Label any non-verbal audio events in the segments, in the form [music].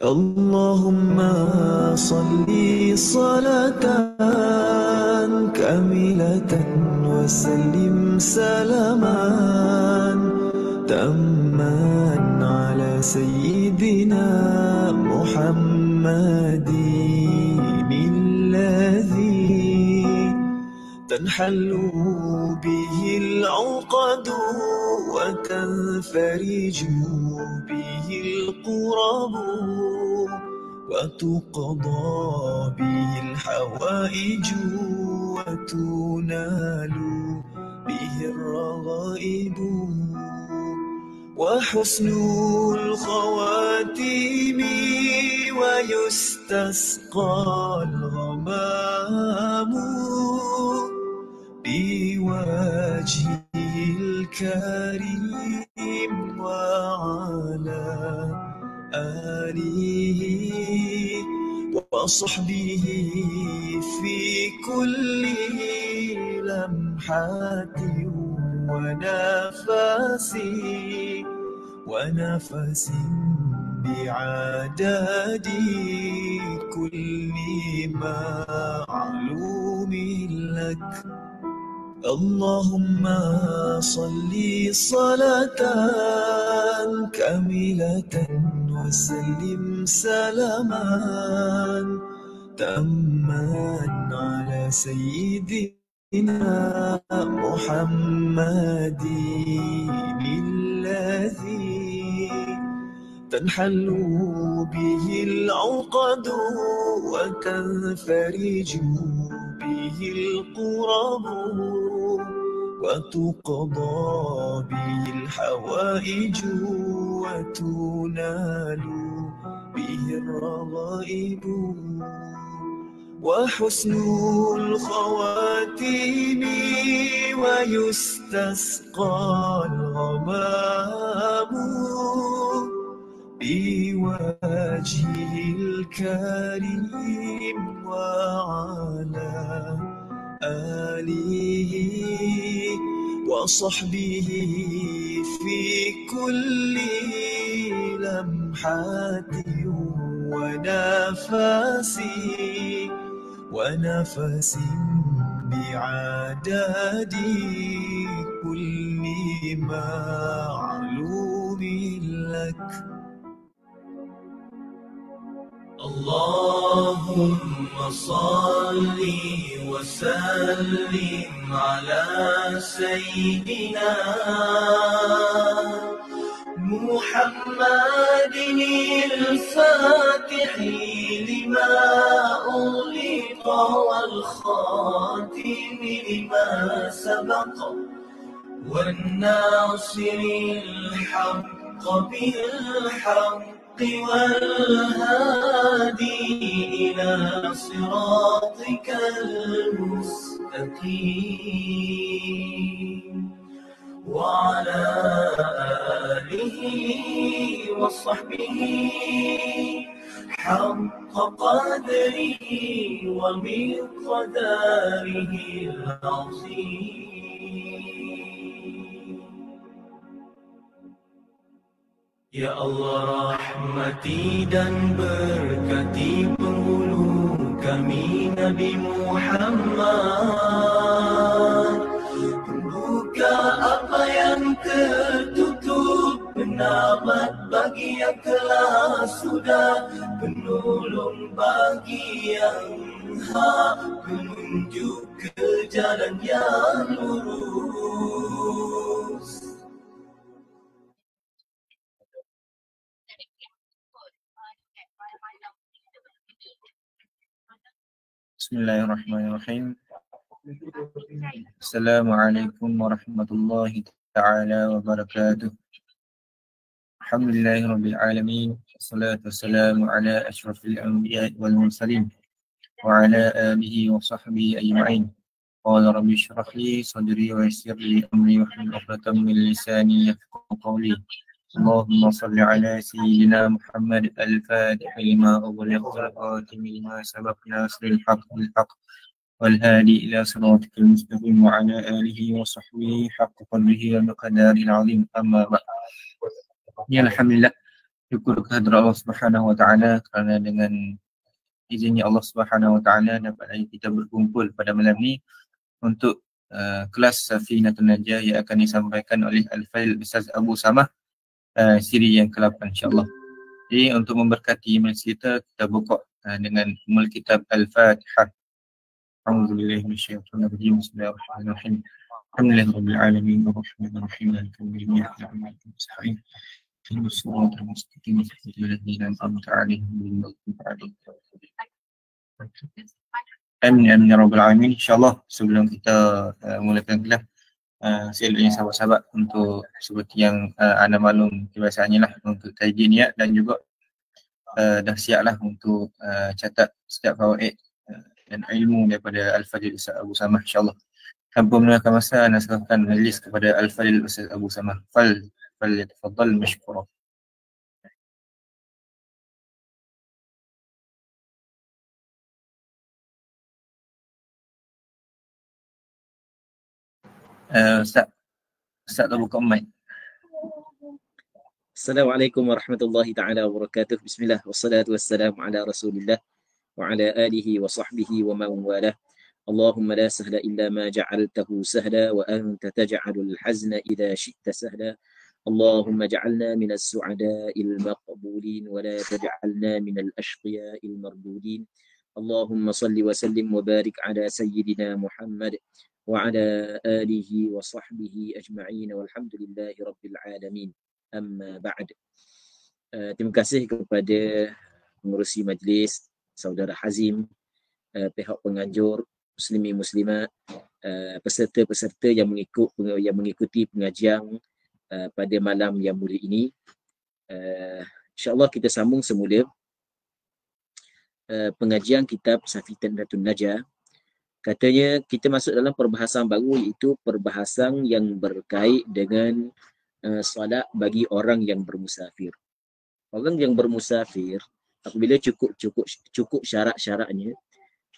اللهم صل صلاة كاملة وسلم سلاما تاما على سيدنا محمد الذي تنحل به العقد. وتنفرج به القرب وتقضى به الحوائج وتنال به الرغائب وحسن الخواتيم ويستسقى الغمام بوجهه الكريم وعلى آله وصحبه في كل لمحة ونفس ونفس بعدد كل معلوم لك. اللهم صل صلاة كاملة وسلم سلاما تاما على سيدنا محمد الذي تنحل به العقد وتنفرج به القرب وتقضى به الحوائج وتنال به الرغائب وحسن الخواتيم ويستسقى الغمام بوجهه الكريم وعلى آله وصحبه في كل لمحة ونفس ونفس بعدد كل معلوم لك. اللهم صل وسلم على سيدنا محمد الفاتح لما أغلق والخاتم لما سبق والناصر الحق بالحق والهادي إلى صراطك المستقيم. وعلى آله وصحبه حق قدره ومقداره العظيم. Ya Allah rahmati dan berkati penghulu kami Nabi Muhammad. Buka apa yang tertutup Penamat bagi yang telah sudah Penolong bagi yang hak Penunjuk ke jalan yang lurus Bismillahirrahmanirrahim. Assalamualaikum warahmatullahi taala wabarakatuh. Alhamdulillahirabbil alamin. Wassalatu wassalamu ala asyrafil anbiya'i wal mursalin wa ala alihi wa sahbihi ajma'in. Qala rabbi shrah li sadri wa yassir li amri wa hlul 'uqdatam min lisani yafqahu qawli. اللهم صل على سيدنا محمد الفاتح لما أغلق والخاتم لما سبق ناصر الحق بالحق والهادي إلى صراطك المستقيم وعلى آله وصحبه حق قدره ومقداره العظيم أما بعد Ya Alhamdulillah Syukur kehadrat Allah Subhanahu Wa Taala kerana dengan izinnya Allah Subhanahu Wa Taala dapat lagi kita berkumpul pada malam ni untuk uh, kelas Safinatun Najah yang akan disampaikan oleh Al-Fail Ustaz Abu Samah siri yang ke-8 insyaAllah. Jadi untuk memberkati majlis kita, kita buka uh, dengan umul kitab Al-Fatihah. Alhamdulillah, Bismillahirrahmanirrahim. Amin Amin Ya Rabbul Alamin InsyaAllah sebelum kita uh, mulakan kelas saya ingin sahabat-sahabat untuk seperti yang uh, anda maklum kebiasaannya lah untuk taji niat dan juga uh, dah siap lah untuk uh, catat setiap fawaid uh, dan ilmu daripada Al-Fadil Ustaz Abu Samah insyaAllah. Tanpa menengahkan masa, anda serahkan majlis kepada Al-Fadil Ustaz Abu Samah. Fal, fal yatafadal mashkurah. السلام عليكم ورحمة الله تعالى وبركاته. بسم الله والصلاة والسلام على رسول الله وعلى آله وصحبه ومن والاه. اللهم لا سهل إلا ما جعلته سهلا وأنت تجعل الحزن إذا شئت سهلا. اللهم جعلنا من السعداء المقبولين ولا تجعلنا من الأشقياء المردودين. اللهم صل وسلم وبارك على سيدنا محمد وعلى آله وصحبه أجمعين والحمد لله رب العالمين أما بعد uh, terima kasih kepada pengurusi majlis saudara Hazim uh, pihak penganjur muslimi muslimat uh, peserta-peserta yang mengikut yang mengikuti pengajian uh, pada malam yang mulia ini uh, insyaallah kita sambung semula uh, pengajian kitab Safitan Ratun Najah katanya kita masuk dalam perbahasan baru iaitu perbahasan yang berkait dengan uh, solat bagi orang yang bermusafir. Orang yang bermusafir apabila cukup cukup cukup syarat-syaratnya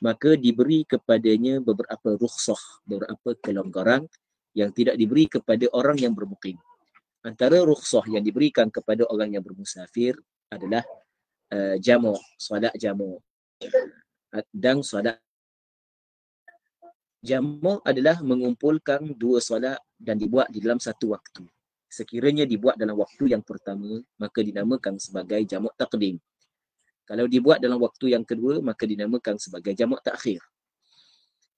maka diberi kepadanya beberapa rukhsah, beberapa kelonggaran yang tidak diberi kepada orang yang bermukim. Antara rukhsah yang diberikan kepada orang yang bermusafir adalah uh, jamu, solat jamu dan solat Jamu adalah mengumpulkan dua solat dan dibuat di dalam satu waktu. Sekiranya dibuat dalam waktu yang pertama, maka dinamakan sebagai jamu taqdim. Kalau dibuat dalam waktu yang kedua, maka dinamakan sebagai jamu takhir.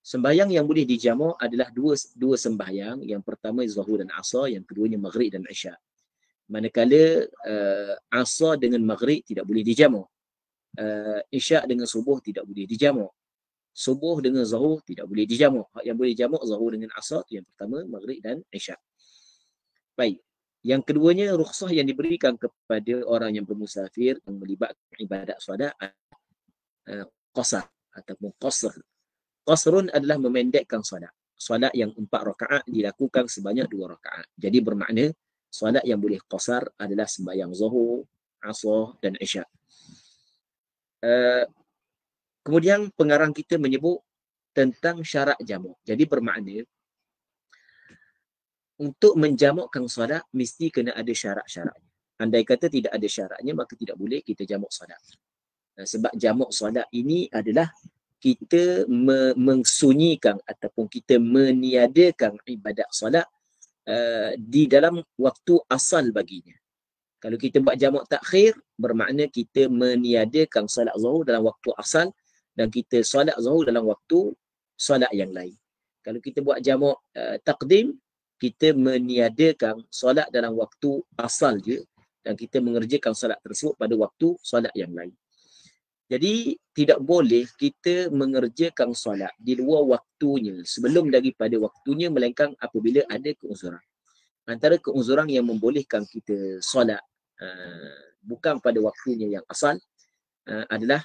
Sembahyang yang boleh dijamu adalah dua dua sembahyang. Yang pertama zuhur dan asar, yang keduanya maghrib dan isya. Manakala uh, asar dengan maghrib tidak boleh dijamu. Uh, isya dengan subuh tidak boleh dijamu subuh dengan zuhur tidak boleh dijamuk. Yang boleh jamuk zuhur dengan asar yang pertama maghrib dan isyak. Baik. Yang keduanya rukhsah yang diberikan kepada orang yang bermusafir yang melibatkan ibadat solat uh, qasar ataupun qasr. Qasrun adalah memendekkan solat. Solat yang empat rakaat dilakukan sebanyak dua rakaat. Jadi bermakna solat yang boleh qasar adalah sembahyang zuhur, asar dan isyak. Uh, Kemudian pengarang kita menyebut tentang syarat jamu. Jadi bermakna untuk menjamukkan solat mesti kena ada syarat-syaratnya. andai kata tidak ada syaratnya maka tidak boleh kita jamak solat. Uh, sebab jamak solat ini adalah kita me- mengsunyikan ataupun kita meniadakan ibadat solat uh, di dalam waktu asal baginya. Kalau kita buat jamak takhir, bermakna kita meniadakan solat zuhur dalam waktu asal dan kita solat zuhur dalam waktu solat yang lain. Kalau kita buat jamak uh, takdim, kita meniadakan solat dalam waktu asal je dan kita mengerjakan solat tersebut pada waktu solat yang lain. Jadi tidak boleh kita mengerjakan solat di luar waktunya sebelum daripada waktunya melainkan apabila ada keuzuran. Antara keuzuran yang membolehkan kita solat uh, bukan pada waktunya yang asal uh, adalah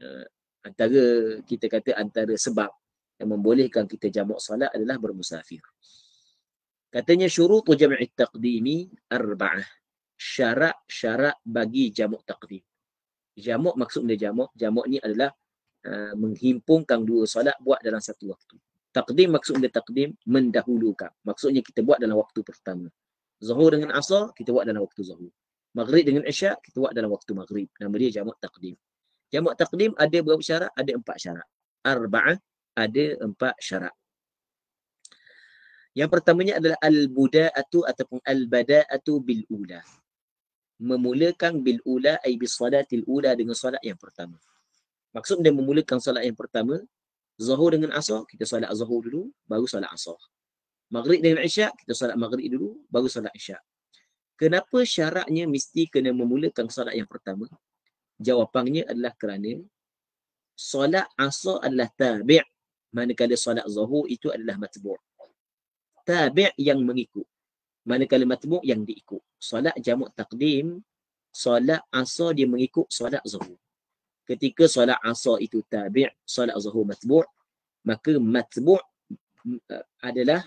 uh, antara kita kata antara sebab yang membolehkan kita jamak solat adalah bermusafir. Katanya syurutu jam'i taqdimi arba'ah. Syarat-syarat bagi jamak taqdim. Jamak maksudnya jamak. Jamak ni adalah uh, menghimpunkan dua solat buat dalam satu waktu. Taqdim maksudnya taqdim mendahulukan. Maksudnya kita buat dalam waktu pertama. Zuhur dengan asar kita buat dalam waktu zuhur. Maghrib dengan isyak kita buat dalam waktu maghrib. Nama dia jamak taqdim. Jamak taqdim ada berapa syarat? Ada empat syarat. Arba'ah ada empat syarat. Yang pertamanya adalah al-buda'atu ataupun al-bada'atu bil ula. Memulakan bil ula ay bis salatil ula dengan solat yang pertama. Maksud dia memulakan solat yang pertama, zuhur dengan asar, kita solat zuhur dulu, baru solat asar. Maghrib dengan isyak, kita solat maghrib dulu, baru solat isyak. Kenapa syaratnya mesti kena memulakan solat yang pertama? Jawapannya adalah kerana solat asar adalah tabi' manakala solat zuhur itu adalah matbu' tabi' yang mengikut. Manakala matbu' yang diikut. Solat jamak takdim solat asar dia mengikut solat zuhur. Ketika solat asar itu tabi' solat zuhur matbu' maka matbu' adalah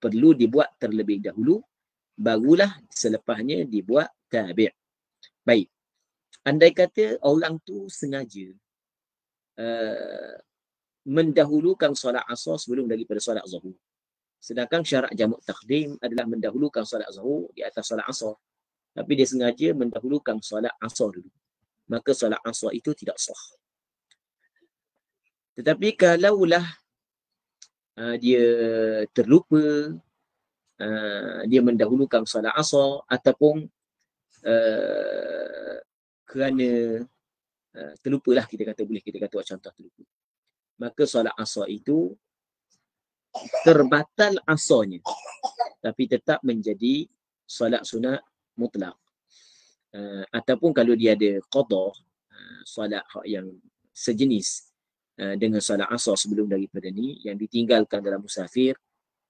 perlu dibuat terlebih dahulu barulah selepasnya dibuat tabi' baik andai kata orang tu sengaja uh, mendahulukan solat asar sebelum daripada solat zuhur. Sedangkan syarat jamak takdim adalah mendahulukan solat zuhur di atas solat asar. Tapi dia sengaja mendahulukan solat asar dulu. Maka solat asar itu tidak sah. Tetapi kalaulah uh, dia terlupa, uh, dia mendahulukan solat asar ataupun uh, kerana uh, terlupalah kita kata boleh kita kata contoh terlupa. Maka solat asar itu terbatal asarnya tapi tetap menjadi solat sunat mutlak. Uh, ataupun kalau dia ada qada uh, solat yang sejenis uh, dengan solat asar sebelum daripada ni yang ditinggalkan dalam musafir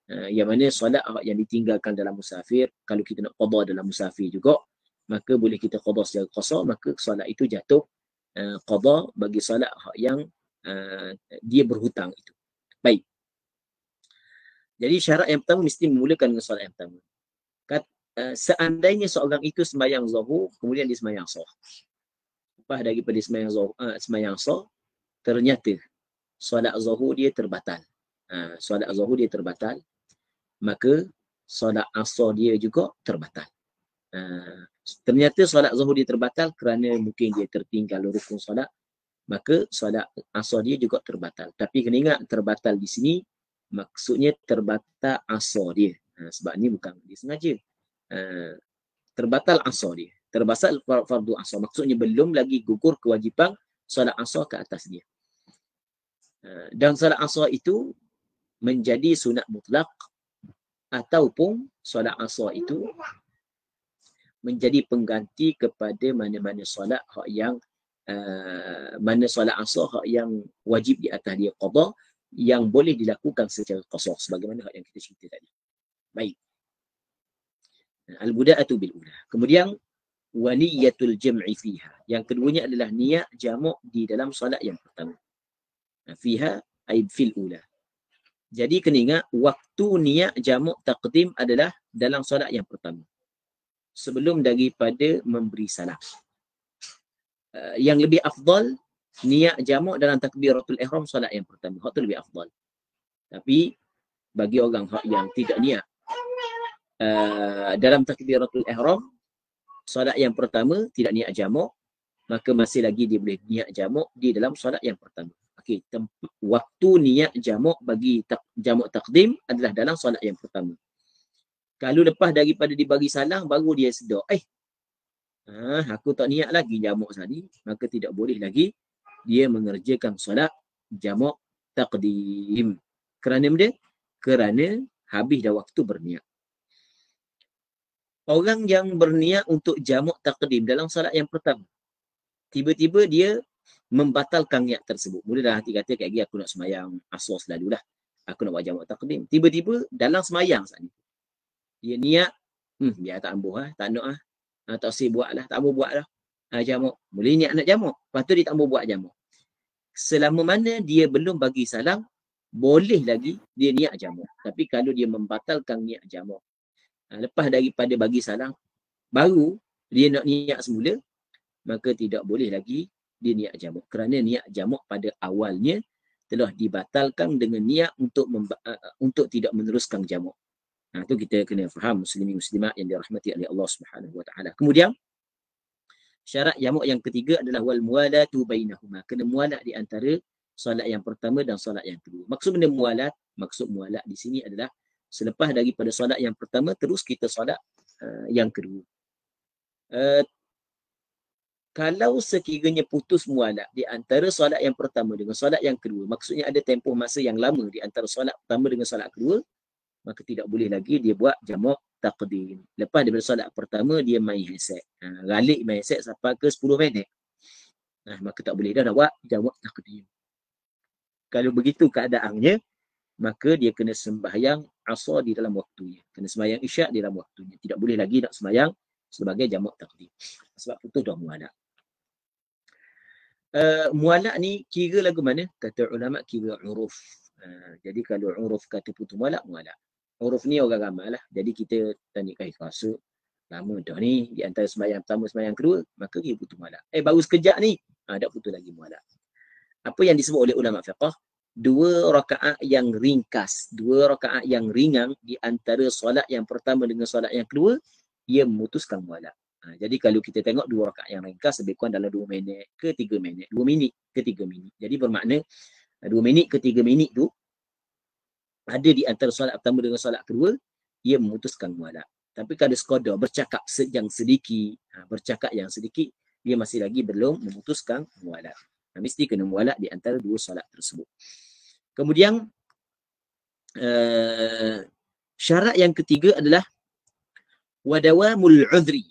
uh, yang mana solat yang ditinggalkan dalam musafir kalau kita nak qada dalam musafir juga maka boleh kita qada secara qasar maka solat itu jatuh uh, qada bagi solat yang uh, dia berhutang itu. Baik. Jadi syarat yang pertama mesti memulakan dengan solat yang pertama. Kat, uh, seandainya seorang itu sembahyang zuhur, kemudian dia sembahyang asar. Lepas daripada sembahyang zuhur, uh, sembahyang asar, ternyata solat zuhur dia terbatal. Uh, solat zuhur dia terbatal, maka solat asar dia juga terbatal. Uh, ternyata solat zuhur dia terbatal kerana mungkin dia tertinggal rukun solat maka solat asar dia juga terbatal. Tapi kena ingat terbatal di sini maksudnya terbatal asar dia. Ha, sebab ni bukan dia sengaja. Ha, terbatal asar dia. Terbatal fardu asar. Maksudnya belum lagi gugur kewajipan solat asar ke atas dia. Ha, dan solat asar itu menjadi sunat mutlak ataupun solat asar itu menjadi pengganti kepada mana-mana solat yang uh, mana solat asar yang wajib di atas dia qada yang boleh dilakukan secara qasar sebagaimana yang kita cerita tadi. Baik. Al-buda'atu bil ula. Kemudian waliyatul jam'i fiha. Yang keduanya adalah niat jamak di dalam solat yang pertama. Fiha ay fil ula. Jadi kena ingat waktu niat jamak takdim adalah dalam solat yang pertama. Sebelum daripada memberi salam uh, yang lebih afdal niat jamak dalam takbiratul ihram solat yang pertama. Hak tu lebih afdal. Tapi bagi orang hak yang tidak niat uh, dalam takbiratul ihram solat yang pertama tidak niat jamak, maka masih lagi dia boleh niat jamak di dalam solat yang pertama. Okey, waktu niat jamak bagi tak, jamak takdim adalah dalam solat yang pertama. Kalau lepas daripada dibagi salam baru dia sedar, eh ha, aku tak niat lagi jamak tadi, maka tidak boleh lagi dia mengerjakan solat jamak takdim. Kerana dia? Kerana habis dah waktu berniat. Orang yang berniat untuk jamak takdim dalam solat yang pertama, tiba-tiba dia membatalkan niat tersebut. Mula dah hati kata kayak aku nak semayang asal selalu lah. Aku nak buat jamak takdim. Tiba-tiba dalam semayang saat. Dia niat, hmm, biar tak ambuh lah, tak nak lah. Ha, tak usah buat lah, tak ambuh buat lah. Ha, jamak. Boleh niat nak jamak. Lepas tu dia tak ambuh buat jamak. Selama mana dia belum bagi salam, boleh lagi dia niat jamak. Tapi kalau dia membatalkan niat jamak, ha, lepas daripada bagi salam, baru dia nak niat semula, maka tidak boleh lagi dia niat jamak kerana niat jamak pada awalnya telah dibatalkan dengan niat untuk memba- uh, untuk tidak meneruskan jamak. Nah, itu kita kena faham muslimin muslimat yang dirahmati oleh Allah Subhanahu wa taala. Kemudian syarat jamak yang ketiga adalah wal muwalatu bainahuma. Kena mualat di antara solat yang pertama dan solat yang kedua. Maksud benda mualat, maksud mualat di sini adalah selepas daripada solat yang pertama terus kita solat uh, yang kedua. Uh, kalau sekiranya putus mualak di antara solat yang pertama dengan solat yang kedua, maksudnya ada tempoh masa yang lama di antara solat pertama dengan solat kedua, maka tidak boleh lagi dia buat jamak taqdim. Lepas daripada solat pertama, dia main headset. Ha, galik main headset sampai ke 10 minit. Nah, maka tak boleh dah nak buat jamak taqdim. Kalau begitu keadaannya, maka dia kena sembahyang asar di dalam waktunya. Kena sembahyang isyak di dalam waktunya. Tidak boleh lagi nak sembahyang sebagai jamak taqdim. Sebab putus dah mualak uh, mualak ni kira lagu mana? Kata ulama kira uruf. Uh, jadi kalau uruf kata putus mualak, mualak. Uruf ni orang ramai lah. Jadi kita tanya kai rasa lama dah ni di antara sembahyang pertama sembahyang kedua maka dia putus mualak. Eh baru sekejap ni ha, dah putus lagi mualak. Apa yang disebut oleh ulama fiqh dua rakaat yang ringkas, dua rakaat yang ringan di antara solat yang pertama dengan solat yang kedua, ia memutuskan mualak. Ha, jadi kalau kita tengok dua rakaat yang ringkas lebih kurang dalam dua minit ke tiga minit. Dua minit ke tiga minit. Jadi bermakna ha, dua minit ke tiga minit tu ada di antara solat pertama dengan solat kedua ia memutuskan mualak. Tapi kalau sekadar bercakap yang sedikit, ha, bercakap yang sedikit, dia masih lagi belum memutuskan mualak. Ha, mesti kena mualak di antara dua solat tersebut. Kemudian uh, syarat yang ketiga adalah wadawamul udhri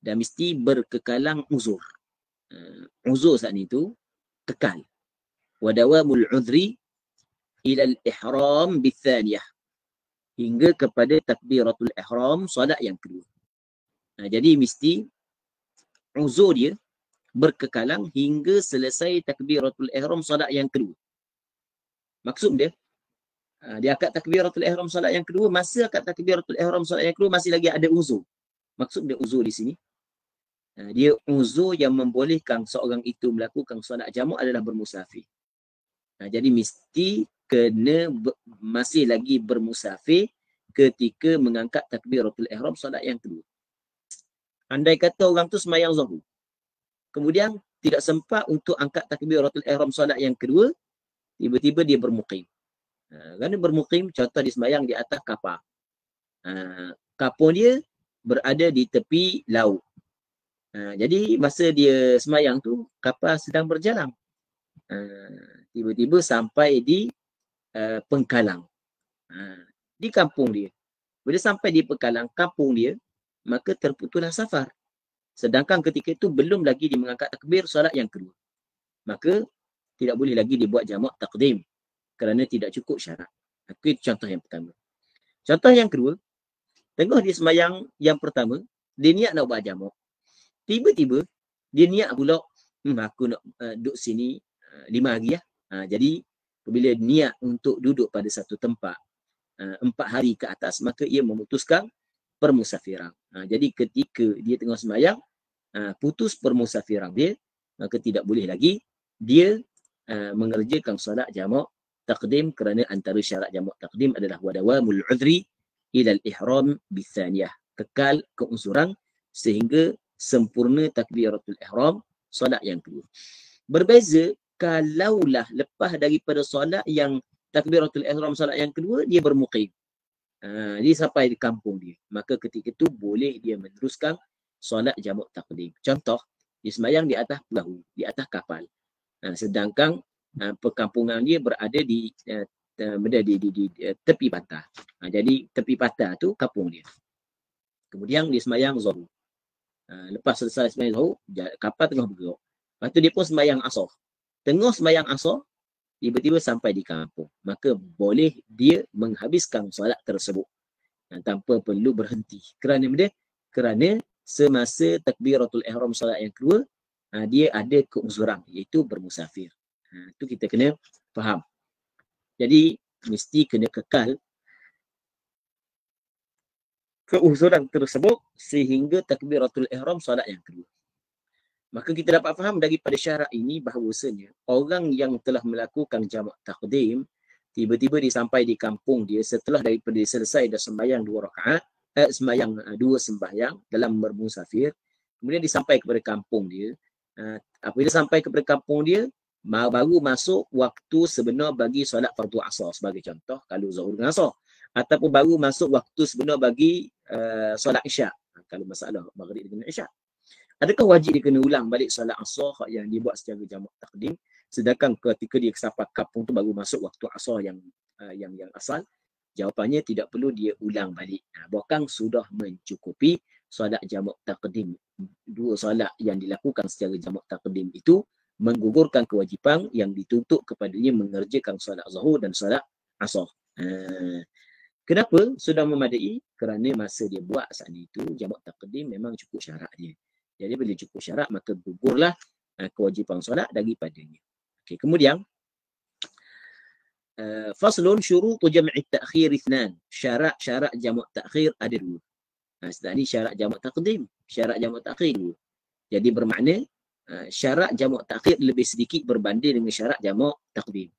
dan mesti berkekalang uzur. Uh, uzur saat itu kekal. Wa dawamul udhri ila al-ihram bithaniyah. Hingga kepada takbiratul ihram solat yang kedua. Uh, jadi mesti uzur dia berkekalang hingga selesai takbiratul ihram solat yang kedua. Maksud dia uh, dia akad takbiratul ihram solat yang kedua masa akad takbiratul ihram solat yang kedua masih lagi ada uzur. Maksud dia uzur di sini Ha, dia uzur yang membolehkan seorang itu melakukan solat jamak adalah bermusafir. Jadi mesti kena masih lagi bermusafir ketika mengangkat takbiratul ihram solat yang kedua. Andai kata orang tu semayang zuhur. Kemudian tidak sempat untuk angkat takbiratul ihram solat yang kedua, tiba-tiba dia bermukim. Ha, kerana bermukim, contoh dia semayang di atas kapal. Ha, kapal dia berada di tepi laut. Ha, jadi masa dia semayang tu kapal sedang berjalan. Ha, tiba-tiba sampai di uh, Pengkalang. Ha, di kampung dia. Bila sampai di Pengkalang, kampung dia, maka terputuslah safar. Sedangkan ketika itu belum lagi dia mengangkat takbir solat yang kedua. Maka tidak boleh lagi dibuat jamak takdim kerana tidak cukup syarat. Itu contoh yang pertama. Contoh yang kedua, tengok dia semayang yang pertama, dia niat nak buat jamak tiba-tiba dia niat pula hmm, aku nak uh, duduk sini uh, lima hari ya. Uh, jadi bila niat untuk duduk pada satu tempat uh, empat hari ke atas maka ia memutuskan permusafiran. Uh, jadi ketika dia tengah semayang uh, putus permusafiran dia maka tidak boleh lagi dia uh, mengerjakan solat jamak takdim kerana antara syarat jamak takdim adalah wadawamul udhri ila al-ihram bithaniyah kekal keuzuran sehingga sempurna takbiratul ihram solat yang kedua. Berbeza kalaulah lepas daripada solat yang takbiratul ihram solat yang kedua dia bermukim. Uh, dia sampai di kampung dia. Maka ketika itu boleh dia meneruskan solat jamak takdim. Contoh, dia sembahyang di atas perahu, di atas kapal. Uh, sedangkan uh, perkampungan dia berada di uh, berada di, di, di, di uh, tepi patah. Uh, jadi tepi patah tu kampung dia. Kemudian dia sembahyang zuhur. Uh, lepas selesai sembahyang zuhur, kapal tengah bergerak. Lepas tu dia pun sembahyang asar. Tengah sembahyang asar, tiba-tiba sampai di kampung. Maka boleh dia menghabiskan solat tersebut. Tanpa perlu berhenti. Kerana dia? Kerana semasa takbiratul ihram solat yang kedua, uh, dia ada keuzuran iaitu bermusafir. Itu kita kena faham. Jadi mesti kena kekal keuzuran tersebut sehingga takbiratul ihram solat yang kedua. Maka kita dapat faham daripada syarat ini bahawasanya orang yang telah melakukan jamak takdim tiba-tiba dia sampai di kampung dia setelah daripada selesai dah sembahyang dua rakaat eh, sembahyang uh, dua sembahyang dalam bermusafir kemudian dia sampai kepada kampung dia uh, apabila sampai kepada kampung dia baru masuk waktu sebenar bagi solat fardu asar sebagai contoh kalau zuhur dengan asar ataupun baru masuk waktu sebenar bagi uh, solat isyak. Kalau masalah maghrib dengan isyak Adakah wajib dia kena ulang balik solat asar yang dibuat secara jamak takdim sedangkan ketika dia sampai kampung tu baru masuk waktu asar yang uh, yang yang asal jawapannya tidak perlu dia ulang balik. Ha, bahkan sudah mencukupi solat jamak takdim dua solat yang dilakukan secara jamak takdim itu menggugurkan kewajipan yang dituntut kepadanya mengerjakan solat zuhur dan solat asar. Ha. kenapa sudah memadai? Kerana masa dia buat saat itu jamak takdim memang cukup syarat dia jadi bila cukup syarat maka gugurlah uh, kewajipan solat daripadanya. Okey, kemudian uh, faslun syurut jam'i ta'khir ithnan. Syarat-syarat jamak takhir ada dua. Nah, setelah ni syarat jamak taqdim, syarat jamak takhir dua. Jadi bermakna uh, syarat jamak takhir lebih sedikit berbanding dengan syarat jamak taqdim.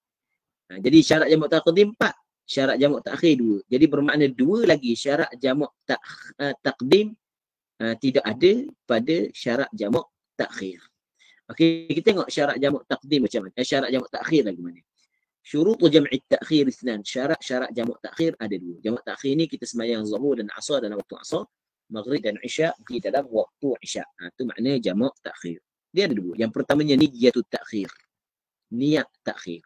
Nah, jadi syarat jamak taqdim empat, syarat jamak takhir dua. Jadi bermakna dua lagi syarat jamak tak, uh, taqdim uh, tidak ada pada syarat jamak takhir. Okey, kita tengok syarat jamak takdim macam mana. Eh, syarat jamak takhir lagi mana. Syurut jam'i takhir isnan. Syarat-syarat jamak takhir ada dua. Jamak takhir ni kita semayang zuhur dan asar dalam waktu asar. Maghrib dan isya di dalam waktu isya. Ha, itu makna jamak takhir. Dia ada dua. Yang pertamanya niyatul takhir. Niat takhir.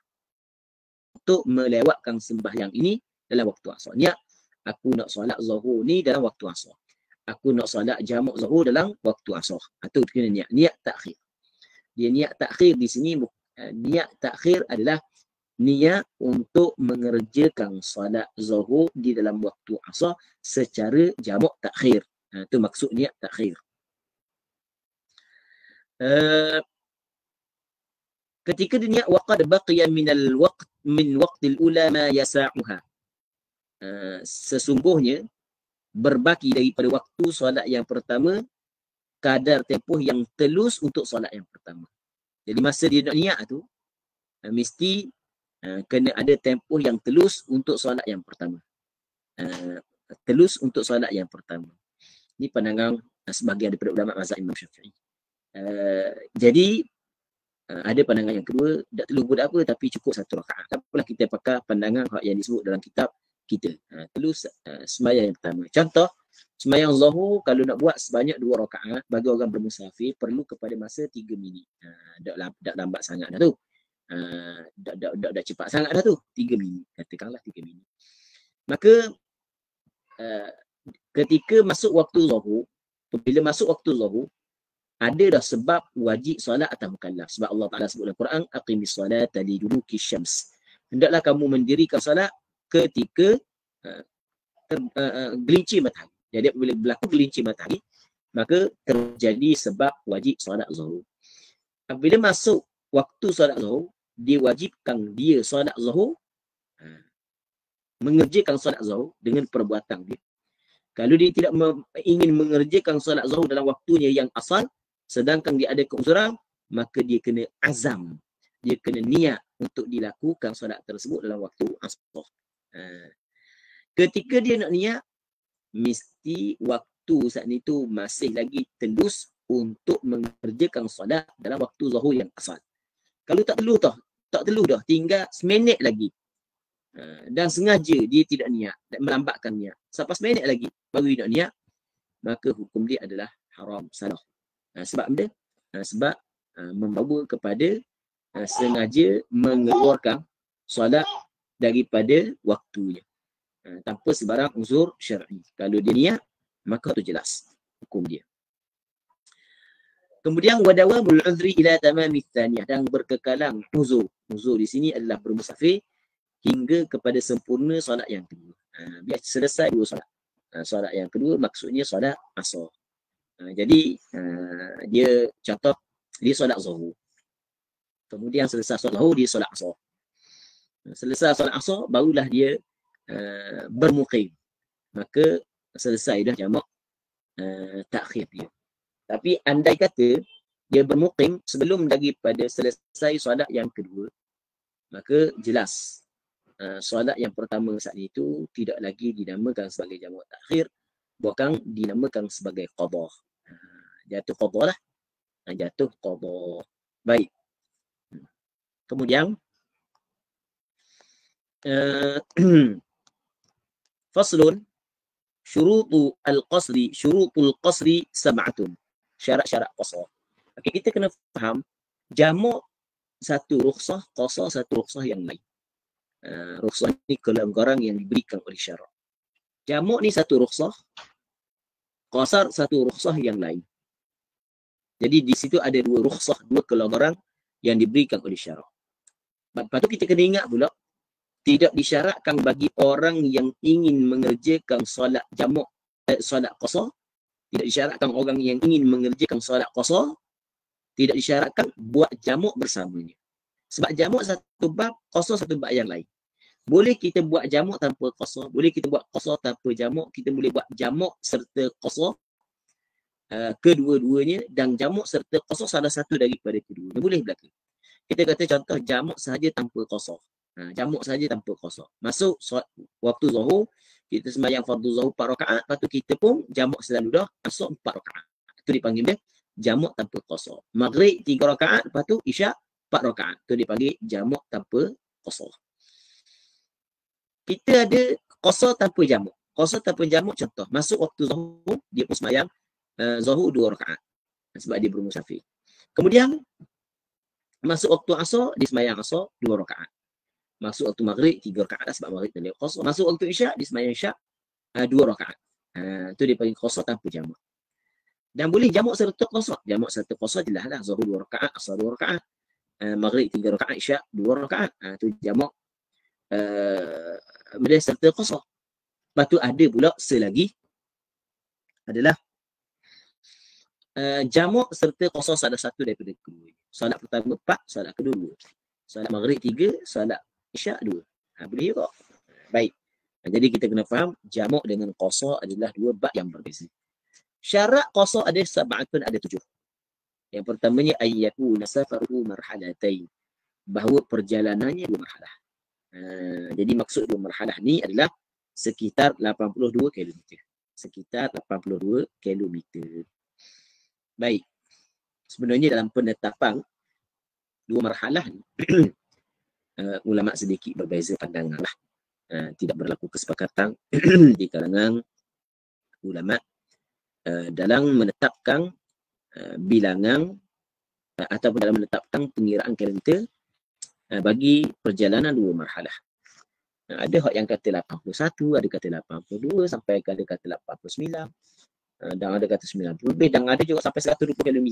Untuk melewatkan sembahyang ini dalam waktu asar. Niat aku nak solat zuhur ni dalam waktu asar aku nak solat jamak zuhur dalam waktu asar. Itu ha, kena niat. Niat takhir. Dia niat takhir di sini, uh, niat takhir adalah niat untuk mengerjakan solat zuhur di dalam waktu asar secara jamak takhir. Itu ha, maksud niat takhir. Uh, ketika dia niat waqad baqiya min al-waqt min waqtil ulama yasa'uha. Uh, sesungguhnya berbaki daripada waktu solat yang pertama kadar tempoh yang telus untuk solat yang pertama. Jadi masa dia nak niat tu uh, mesti uh, kena ada tempoh yang telus untuk solat yang pertama. Uh, telus untuk solat yang pertama. Ini pandangan sebahagian daripada ulama mazhab Imam Syafi'i. Jadi ada pandangan yang kedua tak perlu buat apa tapi cukup satu rakaat. Tak apalah kita pakai pandangan yang disebut dalam kitab kita. Ha, terus uh, sembahyang yang pertama. Contoh, sembahyang zuhur kalau nak buat sebanyak dua rakaat bagi orang bermusafir perlu kepada masa tiga minit. Ha, dak, dak lambat sangat dah tu. Ha, dak, dak cepat sangat dah tu. Tiga minit. Katakanlah tiga minit. Maka uh, ketika masuk waktu zuhur, bila masuk waktu zuhur, ada dah sebab wajib solat atas mukallaf. Sebab Allah Ta'ala sebut dalam Quran, Aqimis solat tali duluki syams. Hendaklah kamu mendirikan solat ketika uh, ter, uh, uh, gelincir matahari. Jadi apabila berlaku gelincir matahari, maka terjadi sebab wajib solat zuhur. Apabila masuk waktu solat zuhur, diwajibkan dia solat zuhur, uh, mengerjakan solat zuhur dengan perbuatan dia. Kalau dia tidak ingin mengerjakan solat zuhur dalam waktunya yang asal, sedangkan dia ada keuzuran, maka dia kena azam. Dia kena niat untuk dilakukan solat tersebut dalam waktu asal. Ha. ketika dia nak niat mesti waktu saat ni tu masih lagi telus untuk mengerjakan solat dalam waktu zuhur yang asal. Kalau tak perlu tau, tak perlu dah, tinggal seminit lagi. Uh, dan sengaja dia tidak niat, melambatkan niat. Sampai seminit lagi baru dia nak niat, maka hukum dia adalah haram, salah. Uh, sebab benda? Sebab membawa kepada sengaja mengeluarkan solat daripada waktunya. Uh, tanpa sebarang uzur syar'i. Kalau dia niat, maka itu jelas hukum dia. Kemudian wadawamul uzri ila tamami tsaniyah dan berkekalan uzur. Uzur di sini adalah bermusafir hingga kepada sempurna solat yang kedua. Ha, biar selesai dua solat. Ha, solat yang kedua maksudnya solat asar. Ha, jadi ha, dia contoh dia solat zuhur. Kemudian selesai solat zuhur dia solat asar. Selesai solat asar barulah dia uh, bermukim. Maka selesai dah jamak uh, takhir dia. Tapi andai kata dia bermukim sebelum daripada selesai solat yang kedua, maka jelas uh, solat yang pertama saat itu tidak lagi dinamakan sebagai jamak takhir, bukan dinamakan sebagai qadha. Uh, jatuh qadha lah. Uh, jatuh qadha. Baik. Kemudian [clears throat] faslun syurutu al-qasri syurutul qasri sab'atun syarat-syarat qasar. Okey, kita kena faham jamak satu rukhsah, qasar satu rukhsah yang lain. Uh, rukhsah ni kelonggaran yang diberikan oleh syarak. Jamak ni satu rukhsah, qasar satu rukhsah yang lain. Jadi di situ ada dua rukhsah, dua kelonggaran yang diberikan oleh syarak. Lepas tu kita kena ingat pula, tidak disyaratkan bagi orang yang ingin mengerjakan solat jamak, eh, solat qasar, tidak disyaratkan orang yang ingin mengerjakan solat qasar tidak disyaratkan buat jamak bersamanya. Sebab jamak satu bab, qasar satu bab yang lain. Boleh kita buat jamak tanpa qasar, boleh kita buat qasar tanpa jamak, kita boleh buat jamak serta qasar uh, kedua-duanya dan jamak serta qasar salah satu daripada kedua. Boleh berlaku. Kita kata contoh jamak sahaja tanpa qasar. Ha, jamak sahaja tanpa qasar. Masuk waktu zuhur, kita sembahyang fardu zuhur 4 rakaat, lepas tu kita pun jamak selalu dah masuk 4 rakaat. Itu dipanggil dia jamak tanpa qasar. Maghrib 3 rakaat, lepas tu isyak 4 rakaat. Itu dipanggil jamak tanpa qasar. Kita ada qasar tanpa jamak. Qasar tanpa jamak contoh, masuk waktu zuhur, dia pun sembahyang uh, zuhur 2 rakaat. Sebab dia bermusafir. Kemudian masuk waktu asar, dia sembahyang asar 2 rakaat masuk waktu maghrib tiga rakaat lah sebab maghrib dan dia qasar masuk waktu isyak di sembahyang isyak uh, dua rakaat. Uh, tu dia panggil qasar tanpa jamak. Dan boleh jamak serta qasar jamak serta qasar jelas lah. Zuhur dua rakaat asar dua rakaat uh, maghrib tiga rakaat isyak dua rakaat. Uh, tu jamak uh, boleh serta qasar lepas tu ada pula selagi adalah uh, jamak serta qasar salah satu daripada kedua solat pertama empat solat kedua dua. Solat maghrib tiga solat isyak dua. Ha, boleh juga. Baik. Ha, jadi kita kena faham jamak dengan qasar adalah dua bab yang berbeza. Syarat qasar ada sab'atun ada tujuh. Yang pertamanya ayyaku nasafaru marhalatain. Bahawa perjalanannya dua marhalah. Ha, jadi maksud dua marhalah ni adalah sekitar 82 km. Sekitar 82 km. Baik. Sebenarnya dalam penetapan dua marhalah ni [clears throat] uh, ulama sedikit berbeza pandangan lah. Uh, tidak berlaku kesepakatan [clears throat] di kalangan ulama uh, dalam menetapkan uh, bilangan uh, ataupun dalam menetapkan pengiraan kalender uh, bagi perjalanan dua marhalah. Uh, ada yang kata 81, ada kata 82 sampai ada kata 89 uh, dan ada kata 90 lebih dan ada juga sampai 120 km.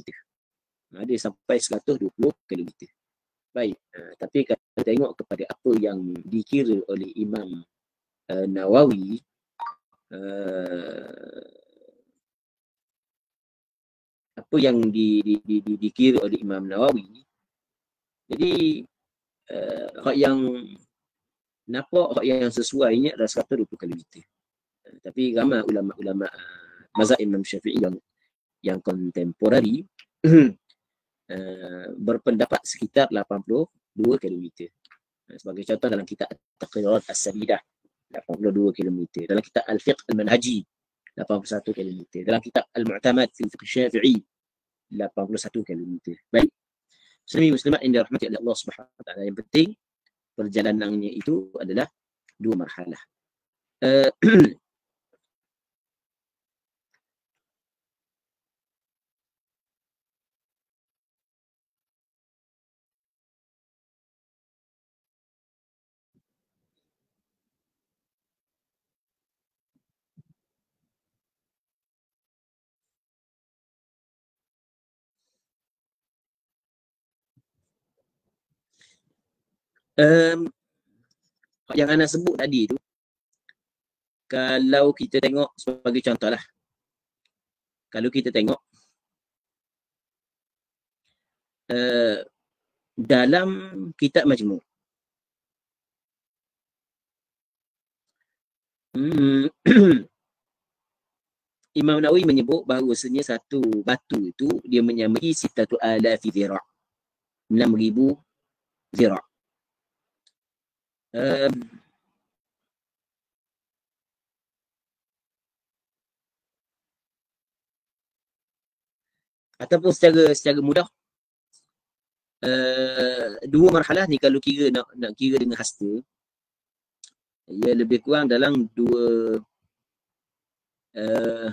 Ada sampai 120 km. Baik, uh, tapi kita tengok kepada apa yang dikira oleh Imam uh, Nawawi uh, apa yang di, di, di, di, dikira oleh Imam Nawawi. Jadi uh, hak yang nampak hak yang sesuainya adalah 120 km uh, tapi ramai ulama-ulama uh, mazhab Imam Syafi'i yang yang kontemporari [clears throat] Uh, berpendapat sekitar 82 km. Uh, sebagai contoh dalam kitab Taqrirat As-Sabidah 82 km. Dalam kitab Al-Fiqh Al-Manhaji 81 km. Dalam kitab Al-Mu'tamad fi Fiqh Syafi'i 81 km. Baik. Muslimin muslimat yang dirahmati oleh Allah Subhanahu wa taala. Yang penting perjalanannya itu adalah dua marhalah. Uh, [clears throat] um, yang Ana sebut tadi tu kalau kita tengok sebagai contoh lah kalau kita tengok uh, dalam kitab majmu. Hmm, [clears throat] Imam Nawawi menyebut bahawasanya satu batu itu dia menyamai sitatu alafi zira' 6000 zira' um, ataupun secara secara mudah uh, dua marhalah ni kalau kira nak nak kira dengan hasta ia lebih kurang dalam dua uh,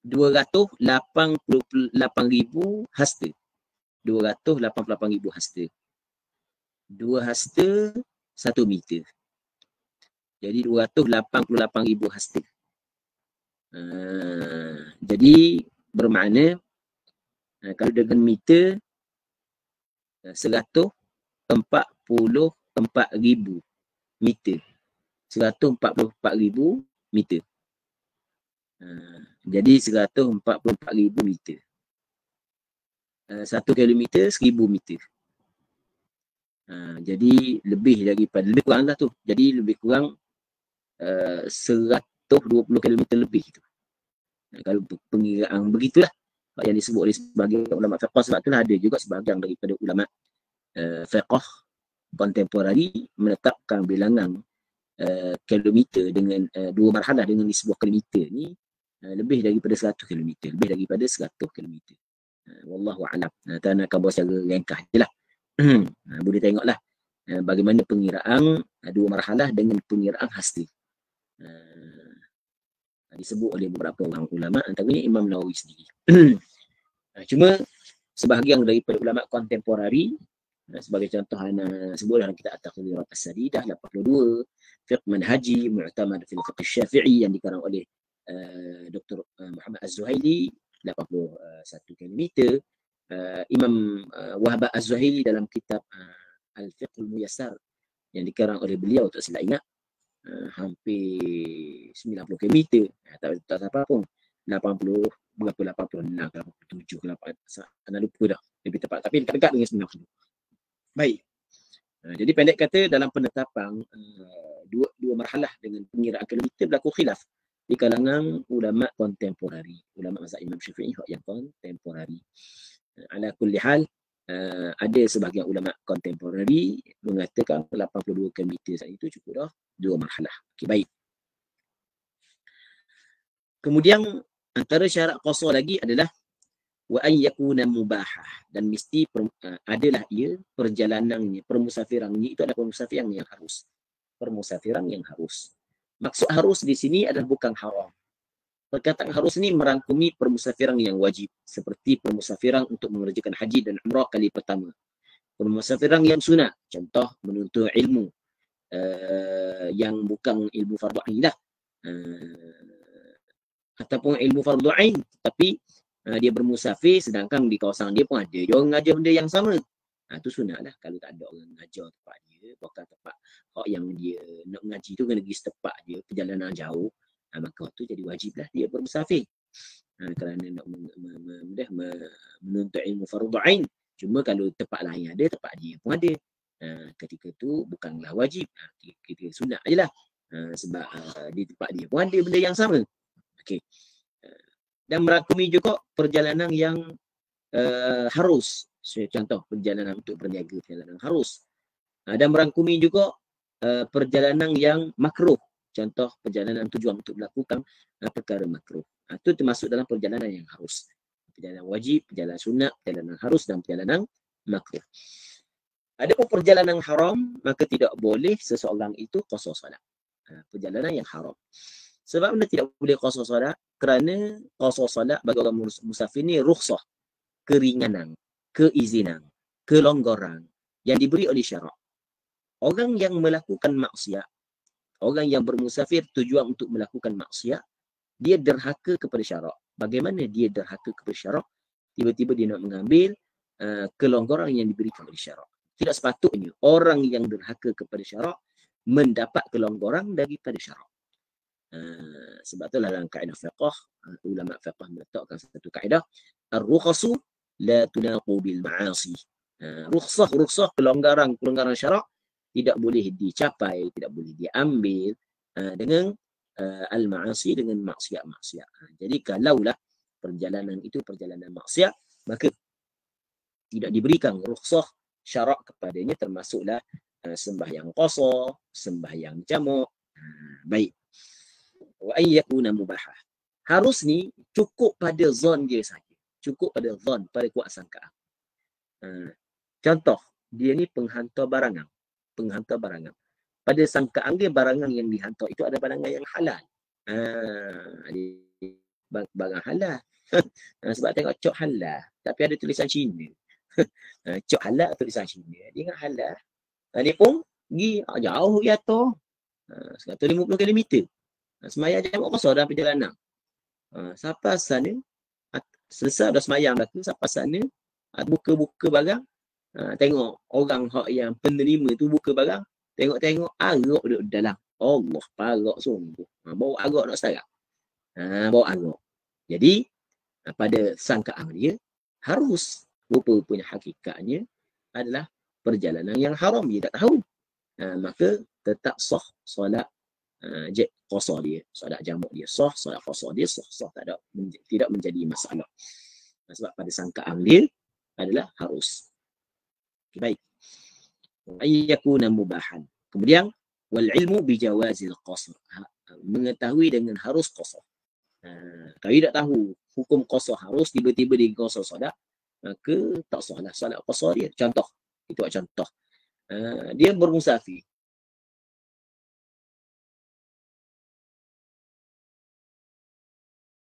288,000 hasta. 288,000 hasta dua hasta satu meter. Jadi 288,000 hasta. Uh, jadi bermakna uh, kalau dengan meter uh, 144,000 meter. 144,000 meter. Uh, jadi 144,000 meter. Uh, satu kilometer 1,000 meter. Ha, jadi lebih daripada lebih kurang lah tu. Jadi lebih kurang uh, 120 km lebih tu. Ha, kalau pengiraan begitulah yang disebut oleh sebagian ulama fiqh sebab itulah ada juga sebahagian daripada ulama uh, fiqh kontemporari menetapkan bilangan uh, kilometer dengan uh, dua marhalah dengan di sebuah kilometer ni uh, lebih daripada 100 km lebih daripada 100 km uh, wallahu alam uh, tak nak khabar secara ringkas je lah Hmm. Ha, boleh tengoklah uh, bagaimana pengiraan uh, dua marhalah dengan pengiraan hasti. Uh, disebut oleh beberapa orang ulama antaranya Imam Nawawi sendiri. uh, [clears throat] cuma sebahagian daripada ulama kontemporari sebagai contoh ana sebut dalam kitab At-Taqdirat As-Sadidah 82 fiqh manhaji mu'tamad fil fiqh Syafi'i yang dikarang oleh uh, Dr. Muhammad Az-Zuhaili 81 km uh, Imam uh, Wahab Az-Zuhaili dalam kitab uh, Al-Fiqh Al-Muyassar yang dikarang oleh beliau tak silap ingat uh, hampir 90 km uh, tak tak apa pun. 80 berapa 86 87 ke 8 ana lupa dah. Lebih tepat. Tapi dekat-dekat dengan 90 baik. Uh, jadi pendek kata dalam penetapan uh, dua dua marhalah dengan pengiraan kilometer berlaku khilaf di kalangan ulama kontemporari. Ulama mazhab Imam Syafi'i yang kontemporari ala kulli hal uh, ada sebahagian ulama kontemporari mengatakan 82 km saat itu cukup dah dua marhalah. Okey baik. Kemudian antara syarat qasar lagi adalah wa an yakuna mubahah dan mesti per, uh, adalah ia perjalanannya permusafirannya itu adalah permusafiran yang harus permusafiran yang harus maksud harus di sini adalah bukan haram Perkataan harus ini merangkumi permusafiran yang wajib seperti permusafiran untuk mengerjakan haji dan umrah kali pertama. Permusafiran yang sunat, contoh menuntut ilmu uh, yang bukan ilmu fardu ain lah. Uh, ataupun ilmu fardu ain tapi uh, dia bermusafir sedangkan di kawasan dia pun ada dia orang ngajar benda yang sama. Ha, itu sunat lah kalau tak ada orang ngajar tempat dia, bukan tempat hak yang dia nak ngaji tu kena pergi setempat dia, perjalanan jauh ha, maka waktu jadi wajiblah dia bermusafir. Ha, kerana nak menuntut ilmu fardu ain. Cuma kalau tempat lain ada tempat dia pun ada. Ha, ketika tu bukanlah wajib. Ha, kita sunat je lah. Ha, sebab ha, di tempat dia pun ada benda yang sama. Okay. Ha, dan merangkumi juga perjalanan yang uh, harus. Contoh perjalanan untuk berniaga perjalanan harus. Ha, dan merangkumi juga uh, perjalanan yang makruh contoh perjalanan tujuan untuk melakukan uh, perkara makruh. Uh, itu termasuk dalam perjalanan yang harus. Perjalanan wajib, perjalanan sunat, perjalanan harus dan perjalanan makruh. Ada pun perjalanan haram, maka tidak boleh seseorang itu kosong solat. Uh, perjalanan yang haram. Sebab mana tidak boleh kosong solat? Kerana kosong solat bagi orang musafir ni rukhsah, keringanan, keizinan, kelonggaran yang diberi oleh syarak. Orang yang melakukan maksiat, orang yang bermusafir tujuan untuk melakukan maksiat, dia derhaka kepada syarak. Bagaimana dia derhaka kepada syarak? Tiba-tiba dia nak mengambil uh, kelonggaran yang diberikan oleh syarak. Tidak sepatutnya orang yang derhaka kepada syarak mendapat kelonggaran daripada syarak. Uh, sebab tu dalam kaedah fiqah, uh, ulama fiqah meletakkan satu kaedah, ar-rukhasu la tunaqu bil ma'asi. Uh, rukhsah, rukhsah, kelonggaran, kelonggaran syarak tidak boleh dicapai, tidak boleh diambil uh, dengan uh, al-ma'asi dengan maksiat-maksiat. Uh, jadi kalaulah perjalanan itu perjalanan maksiat, maka tidak diberikan rukhsah syarak kepadanya termasuklah uh, sembahyang qasar, sembahyang jamak. Baik. Wa ayyakuna mubahah. Harus ni cukup pada zon dia saja. Cukup pada zon, pada kuat sangka. Uh, contoh, dia ni penghantar barangan penghantar barangan. Pada sangkaan dia barangan yang dihantar itu ada barangan yang halal. Ha, barang halal. [laughs] ha, sebab tengok cok halal. Tapi ada tulisan Cina. [laughs] ha, cok halal tulisan Cina. Dia ingat halal. Ha, dia pun pergi ha, jauh dia tu. Ha, 150 km. Ha, semayang jamak kosong dalam perjalanan. Ha, sampai sana, selesai dah semayang dah tu, sampai sana, buka-buka barang, Ha, tengok orang hak yang penerima tu buka barang. Tengok-tengok arak duduk dalam. Allah parak sungguh. Ha, bawa arak nak setarap. Ha, bawa arak. Jadi ha, pada sangkaan dia harus rupa-rupanya hakikatnya adalah perjalanan yang haram. Dia tak tahu. Ha, maka tetap sah solat uh, jet qasar dia. Solat jamak dia sah. Solat qasar dia sah. Sah tak ada, tidak menjadi masalah. Ha, sebab pada sangkaan dia adalah harus. Baik. Ayyakuna mubahan. Kemudian wal ilmu bi jawazil qasr. Ha, mengetahui dengan harus qasr. Ha, kalau tidak tahu hukum qasr harus tiba-tiba di qasr solat, maka tak sahlah solat qasr dia. Contoh. Itu contoh. Ha, dia bermusafir.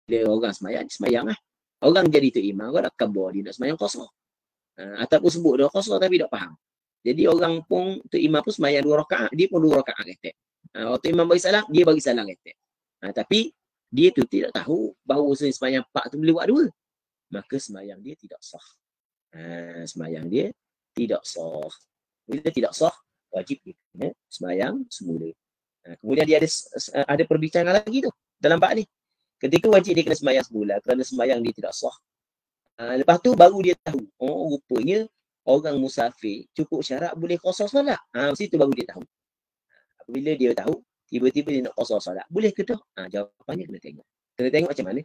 Dia orang semayang, semayang lah. Orang jadi tu imam, orang nak kabar dia nak semayang kosong. Uh, ataupun sebut dua kosong tapi tak faham. Jadi orang pun tu imam pun semayang dua rakaat, dia pun dua rakaat retek. Uh, waktu imam bagi salam, dia bagi salam retek. Uh, tapi dia tu tidak tahu bahawa semayang empat tu boleh buat dua. Maka semayang dia tidak sah. Uh, semayang dia tidak sah. Bila tidak sah, wajib dia kena semayang semula. Uh, kemudian dia ada ada perbincangan lagi tu dalam bab ni. Ketika wajib dia kena semayang semula kerana semayang dia tidak sah. Ha, lepas tu baru dia tahu. Oh rupanya orang musafir cukup syarat boleh kosong solat. Ha, situ baru dia tahu. Bila dia tahu, tiba-tiba dia nak kosong solat. Boleh ke tak? Ha, jawapannya kena tengok. Kena tengok macam mana.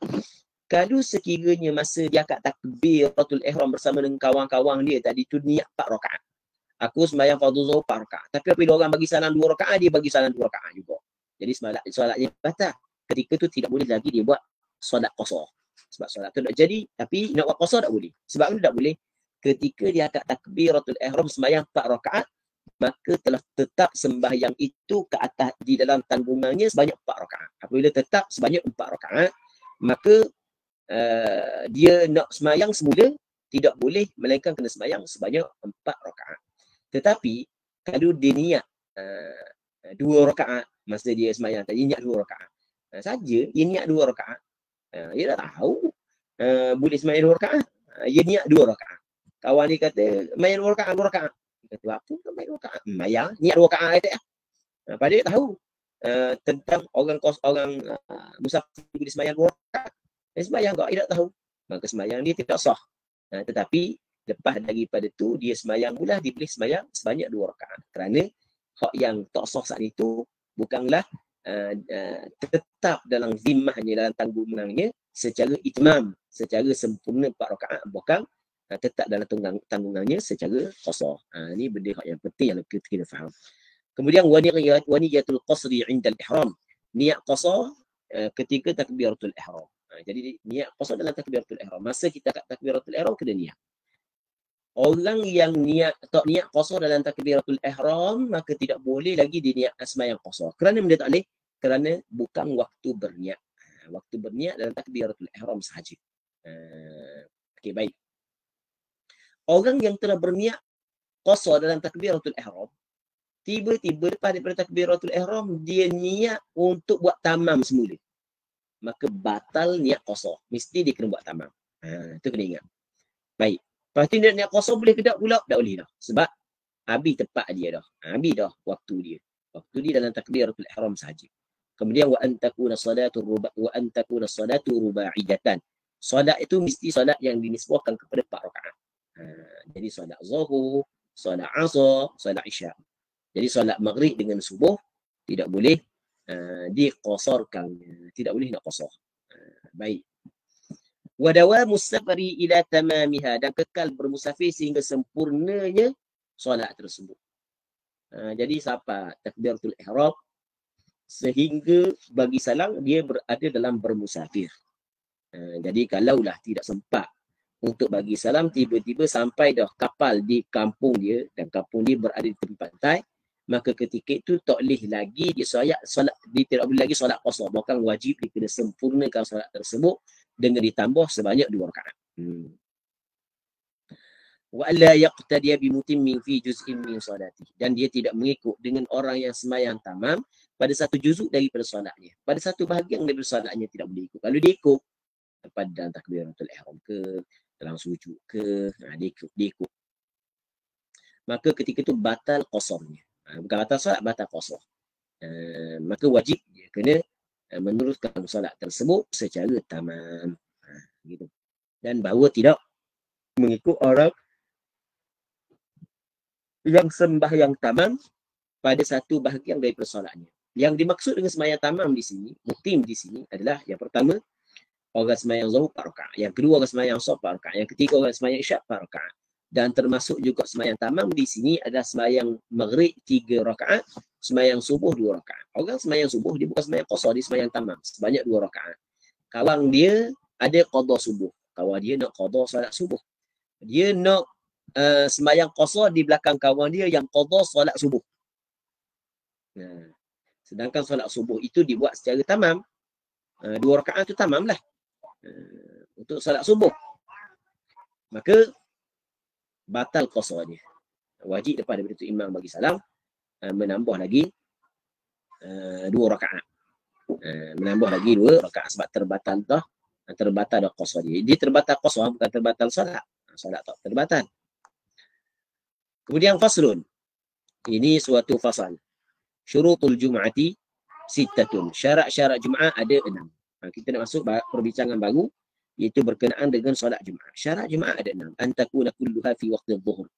Kalau sekiranya masa dia akad takbir Ratul Ihram bersama dengan kawan-kawan dia tadi tu niat 4 rakaat. Aku sembahyang fardu zuhur 4 rakaat. Tapi apabila orang bagi salam 2 rakaat, dia bagi salam 2 rakaat juga. Jadi solat solatnya batal. Ketika tu tidak boleh lagi dia buat solat kosong sebab solat tu tak jadi tapi nak buat qasar tak boleh. Sebab mana tak boleh? Ketika dia akad takbiratul ihram sembahyang 4 rakaat maka telah tetap sembahyang itu ke atas di dalam tanggungannya sebanyak 4 rakaat. Apabila tetap sebanyak 4 rakaat maka uh, dia nak sembahyang semula tidak boleh melainkan kena sembahyang sebanyak 4 rakaat. Tetapi kalau dia niat uh, dua rakaat masa dia sembahyang tadi niat dua rakaat uh, saja dia niat dua rakaat Uh, dia dah tahu uh, boleh semayang dua rakaat. Uh, dia niat dua rakaat. Kawan dia kata, main dua rakaat, dua rakaat. Dia kata, apa kau main dua rakaat? Hmm, mayang, niat dua rakaat. Kata, uh, pada dia tahu uh, tentang orang kos orang uh, musafir boleh semayang dua rakaat. Dia semayang kau, dia tak tahu. Maka semayang dia tidak sah. Uh, tetapi, lepas daripada tu, dia semayang pula, dia boleh semayang sebanyak dua rakaat. Kerana, hak yang tak sah saat itu, bukanlah Uh, uh, tetap dalam zimmahnya dalam tanggungannya secara itmam secara sempurna empat rakaat bukan uh, tetap dalam tunggang, tanggungannya secara qasar. Ha, ini benda yang penting yang kita kena faham. Kemudian waniyatul qasri inda ihram niat qasar uh, ketika takbiratul ihram. Uh, jadi niat qasar dalam takbiratul ihram. Masa kita kat takbiratul ihram kena niat. Orang yang niat tak niat qasar dalam takbiratul ihram maka tidak boleh lagi diniat sembahyang qasar. Kerana dia tak boleh? Kerana bukan waktu berniat. Uh, waktu berniat dalam takbiratul ihram sahaja. Uh, Okey, baik. Orang yang telah berniat qasar dalam takbiratul ihram tiba-tiba lepas daripada takbiratul ihram dia niat untuk buat tamam semula. Maka batal niat qasar mesti dia kena buat tamam. Ha tu kena ingat. Baik. Lepas tu dia niat qasar boleh ke tak pula? Tak boleh dah. Sebab habis tepat dia dah. Habis dah waktu dia. Waktu dia dalam takbiratul ihram saja kemudian wa antakuna salatu ruba wa antakuna salatu rubaidatan solat itu mesti solat yang dinisbahkan kepada empat rakaat ha, jadi solat zuhur solat asar solat isyak jadi solat maghrib dengan subuh tidak boleh uh, diqasarkan. Tidak boleh nak qasar. Uh, baik. Wadawa musafari ila tamamiha dan kekal bermusafir sehingga sempurnanya solat tersebut. Uh, jadi siapa takbiratul ihram sehingga bagi salam dia berada dalam bermusafir. Uh, jadi kalaulah tidak sempat untuk bagi salam tiba-tiba sampai dah kapal di kampung dia dan kampung dia berada di tepi pantai maka ketika itu tak boleh lagi dia solat solat dia tidak boleh lagi solat qasar bahkan wajib dia kena sempurnakan solat tersebut dengan ditambah sebanyak dua rakaat hmm. wa alla yaqtadi bi mutimmin fi juz'in min salati dan dia tidak mengikut dengan orang yang sembahyang tamam pada satu juzuk daripada solatnya pada satu bahagian daripada solatnya tidak boleh ikut kalau dia ikut pada dalam takbiratul ihram ke dalam sujud ke ha, dia ikut dia ikut maka ketika itu batal qasarnya Ha, bukan batal solat, batal kosong. Uh, maka wajib dia kena uh, meneruskan solat tersebut secara tamam. Uh, gitu. Dan bahawa tidak mengikut orang yang sembah yang tamam pada satu bahagian dari persoalannya. Yang dimaksud dengan sembahyang tamam di sini, mutim di sini adalah yang pertama, orang sembahyang zuhur 4 rakaat. Yang kedua orang sembahyang asar 4 rakaat. Yang ketiga orang sembahyang isyak 4 rakaat dan termasuk juga semayang tamam di sini adalah semayang maghrib tiga rakaat, semayang subuh dua rakaat. Orang semayang subuh dia bukan semayang kosong, dia semayang tamam sebanyak dua rakaat. Kawan dia ada qada subuh. Kawan dia nak qada solat subuh. Dia nak uh, semayang kosong di belakang kawan dia yang qada solat subuh. Nah, sedangkan solat subuh itu dibuat secara tamam. Uh, dua rakaat itu tamam lah. Uh, untuk solat subuh. Maka batal qasarnya. Wajib lepas daripada itu imam bagi salam uh, menambah lagi uh, dua rakaat. Uh, menambah lagi dua rakaat sebab terbatal dah terbatal dah qasar dia. Dia terbatal qasar bukan terbatal solat. Solat tak terbatal. Kemudian faslun. Ini suatu fasal. Syurutul Jum'ati sittatun. Syarat-syarat Jum'ah ada enam. Kita nak masuk perbincangan baru iaitu berkenaan dengan solat Jumaat. Syarat Jumaat ada enam. Antakuna kulluha fi waqti dhuhr.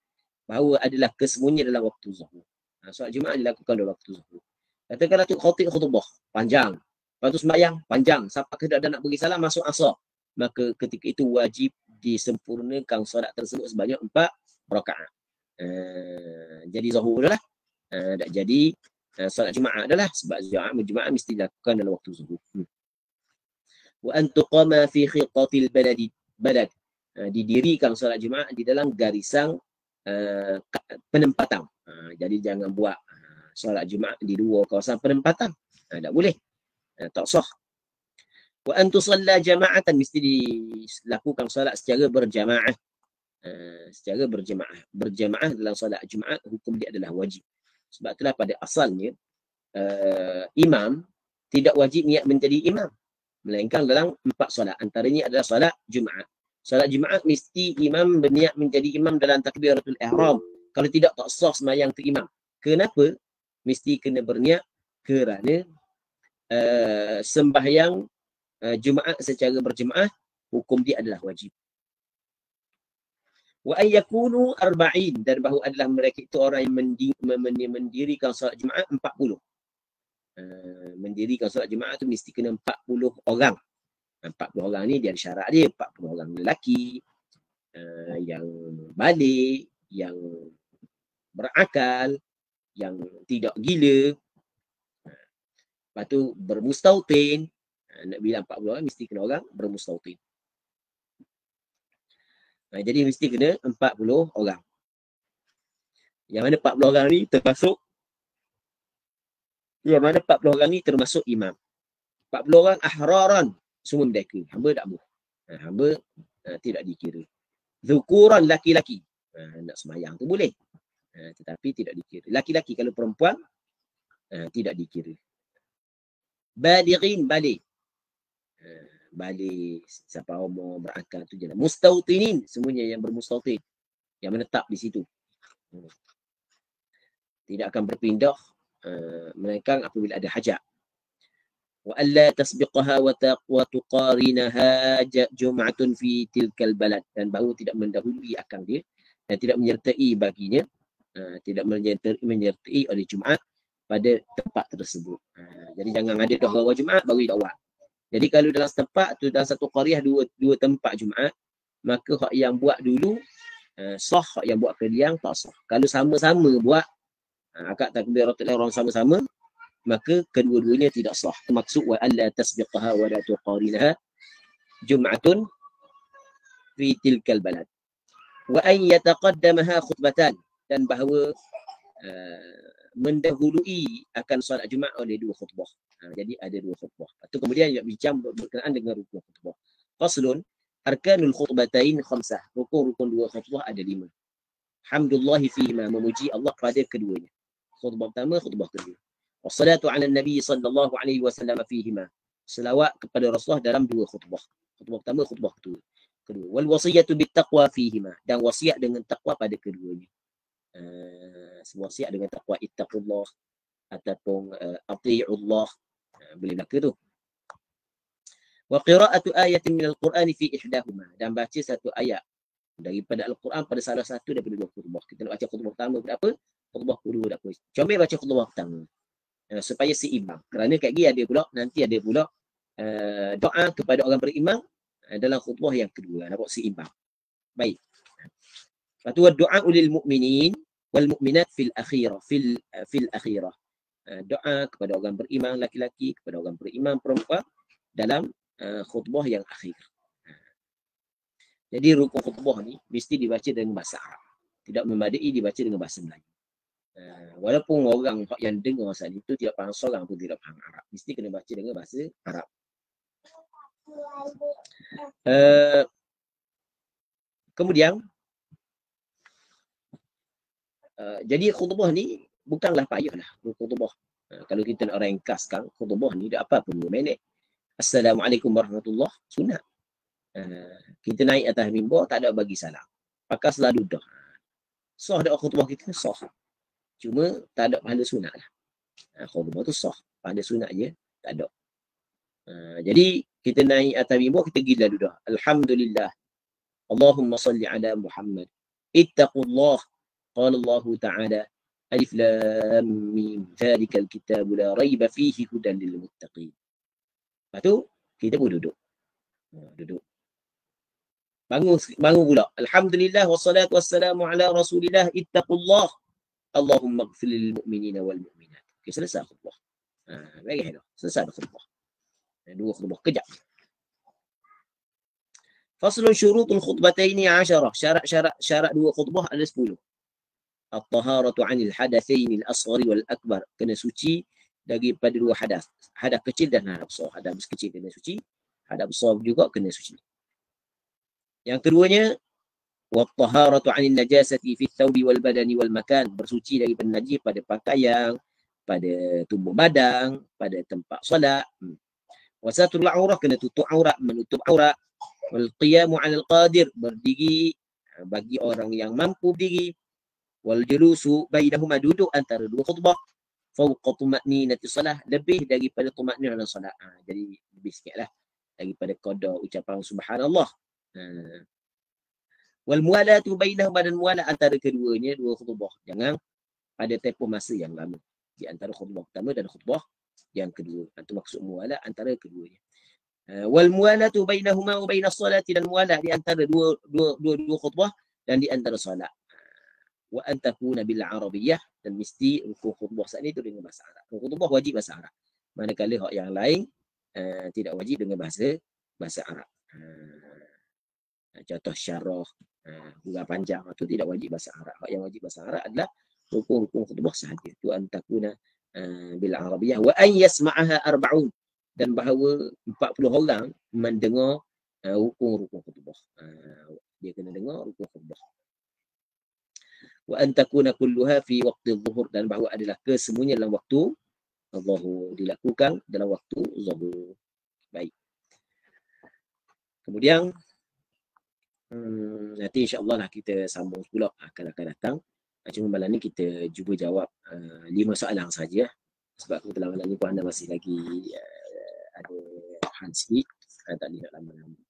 Bahawa adalah kesemuanya dalam waktu zuhur. Ha, solat Jumaat dilakukan dalam waktu zuhur. Katakanlah tu khatib khutbah. Panjang. Lepas tu sembahyang. Panjang. Sampai ke dah nak bagi salam masuk asar. Maka ketika itu wajib disempurnakan solat tersebut sebanyak empat rakaat. Uh, jadi zuhur lah. Uh, jadi uh, solat Jumaat dah lah. Sebab Jumaat mesti dilakukan dalam waktu zuhur. Hmm. Wa an tuqama fi khitatil baladi balad. Uh, didirikan solat jumaat di dalam garisan uh, penempatan. Uh, jadi jangan buat solat jumaat di dua kawasan penempatan. Uh, tak boleh. Uh, tak sah. Wa an tusalla jama'atan mesti dilakukan solat secara berjamaah. Uh, secara berjamaah. Berjamaah dalam solat jumaat hukum dia adalah wajib sebab itulah pada asalnya uh, imam tidak wajib niat menjadi imam melainkan dalam empat solat. Antaranya adalah solat Jumaat. Solat Jumaat mesti imam berniat menjadi imam dalam takbiratul ihram. Kalau tidak tak sah semayang tu imam. Kenapa? Mesti kena berniat kerana uh, sembahyang uh, Jumaat secara berjemaah hukum dia adalah wajib. Wa ayyakunu arba'in dan bahawa adalah mereka itu orang yang mendirikan solat Jumaat 40. Eh, mendirikan solat jemaah tu mesti kena 40 orang. 40 orang ni dia ada syarat dia. 40 orang lelaki uh, yang balik, yang berakal, yang tidak gila. Lepas tu bermustautin. Ha, nak bilang 40 orang mesti kena orang bermustautin. Ha, jadi mesti kena 40 orang. Yang mana 40 orang ni termasuk yang mana 40 orang ni termasuk imam. 40 orang ahraran semua merdeka. Hamba tak boleh. Ha, hamba ha, tidak dikira. Zukuran laki-laki. Ha, nak semayang tu boleh. Ha, tetapi tidak dikira. Laki-laki kalau perempuan ha, tidak dikira. Balighin balik. Balik siapa umur berakal tu je lah. Mustautinin semuanya yang bermustautin. Yang menetap di situ. Tidak akan berpindah uh, melainkan apabila ada hajat. Wa alla tasbiqaha wa taqwa tuqarinaha jum'atun fi tilkal balad dan baru tidak mendahului akan dia dan tidak menyertai baginya uh, tidak menyertai, menyertai oleh Jumaat pada tempat tersebut. Uh, jadi jangan ada dah bawa Jumaat baru awal. Jadi kalau dalam tempat tu dalam satu qaryah dua dua tempat Jumaat maka hak yang buat dulu uh, sah hak yang buat kediang tak sah. Kalau sama-sama buat Ha, akad takbiratul ihram sama-sama maka kedua-duanya tidak sah. Maksud wa alla tasbiqaha wa la tuqarinaha jum'atun fi tilkal balad. Wa an yataqaddamaha khutbatan dan bahawa uh, mendahului akan solat Jumaat oleh dua khutbah. Ha, jadi ada dua khutbah. Itu kemudian ia bincang berkenaan dengan rukun khutbah. Faslun arkanul khutbatain khamsah. Rukun-rukun dua khutbah ada lima. Hamdulillahi fihi memuji Allah pada keduanya khutbah pertama, khutbah kedua. Wassalatu ala Nabi sallallahu alaihi wasallam fihima. Selawat kepada Rasulullah dalam dua khutbah. Khutbah pertama, khutbah kedua. Kedua. Wal wasiyatu bit taqwa fihima dan wasiat dengan takwa pada keduanya. Uh, wasiat dengan takwa ittaqullah ataupun uh, ati'ullah. Uh, boleh belaka tu. Wa qira'atu ayatin min al-Quran fi ihdahuma dan baca satu ayat daripada Al-Quran pada salah satu daripada dua khutbah. Kita nak baca khutbah pertama berapa? khutbah kedua tak apa. Comel baca khutbah pertama. Uh, supaya seimbang. Kerana kat gini ada pula, nanti ada pula uh, doa kepada orang beriman uh, dalam khutbah yang kedua. Nampak seimbang. Baik. Lepas tu doa ulil mu'minin wal mu'minat fil akhirah. Fil, uh, fil akhirah. Uh, doa kepada orang beriman laki-laki, kepada orang beriman perempuan dalam uh, khutbah yang akhir. Jadi rukun khutbah ni mesti dibaca dengan bahasa Arab. Tidak memadai dibaca dengan bahasa Melayu. Uh, walaupun orang yang dengar saat itu tidak faham seorang pun tidak faham Arab. Mesti kena baca dengan bahasa Arab. Uh, kemudian, uh, jadi khutbah ni bukanlah payah lah. Khutbah. Uh, kalau kita nak ringkaskan khutbah ni, tak apa pun 2 minit. Assalamualaikum warahmatullahi Sunat. Uh, kita naik atas mimbar, tak ada bagi salam. Pakai selalu dah. Sah dah khutbah kita, sah. Cuma tak ada pahala sunat lah. Ha, khutbah tu sah. Pahala sunat je, tak ada. Jadi, kita naik atas mimbar, kita gila dah. Alhamdulillah. Allahumma salli ala Muhammad. Ittaqullah. Qala Allah Ta'ala. Lam mim. Thalika al-kitabu la raiba fihi hudan lil muttaqin. Lepas tu, kita pun duduk. Duduk. Bangun, bangun pula. Alhamdulillah wassalatu wassalamu ala rasulillah. Ittaqullah. Allahumma gfir lil mu'minina wal mu'minat. Okay, selesai khutbah. Ha, bagi hello. Selesai khutbah. Dua khutbah kejap. Faslun syurutul khutbataini asyarah. Syarat-syarat syarat dua khutbah ada sepuluh. At-taharatu anil hadathaini al-asghari wal akbar. Kena suci daripada dua hadas. Hadas kecil dan hadas besar. Hadas kecil kena suci. Hadas besar juga kena suci. Yang keduanya, Wattaharatu anil najasati fi thawbi wal badani wal makan. Bersuci daripada najis pada pakaian, pada tubuh badan, pada tempat solat. Hmm. Wasatul aurah kena tutup aurat, menutup aurat. Wal qiyamu alal qadir. Berdiri bagi orang yang mampu berdiri. Wal julusu bainahuma duduk antara dua khutbah. Fawqa tuma'ninati salah. Lebih daripada tuma'ninah dalam salat. Ha, jadi lebih sikit lah. Daripada qadar ucapan subhanallah. Ha, wal mualatu bainahum dan mualat antara keduanya dua khutbah jangan pada tempoh masa yang lama di antara khutbah pertama dan khutbah yang kedua itu maksud mualat antara keduanya wal mualatu bainahuma wa bainas salati dan mualat di antara dua dua dua, dua khutbah dan di antara solat wa an takuna bil arabiyyah dan mesti rukun khutbah saat itu dengan bahasa Arab. Rukun khutbah wajib bahasa Arab. Manakala hak yang lain uh, tidak wajib dengan bahasa bahasa Arab. Uh, contoh syarah, uh, panjang itu tidak wajib bahasa Arab. Hak yang wajib bahasa Arab adalah rukun-rukun khutbah sahaja. Tu antakuna uh, bil Arabiyah wa an yasma'aha arba'un dan bahawa 40 orang mendengar uh, rukun-rukun khutbah. Uh, dia kena dengar rukun khutbah. Wa an takuna kulluha fi waqti dhuhur dan bahawa adalah kesemuanya dalam waktu zuhur dilakukan dalam waktu zuhur. Baik. Kemudian hmm, nanti insya-Allah lah kita sambung pula akan akan datang. Cuma malam ni kita cuba jawab uh, lima soalan saja sebab kebetulan malam ni pun anda masih lagi uh, ada sikit. Uh, tak nak lama-lama.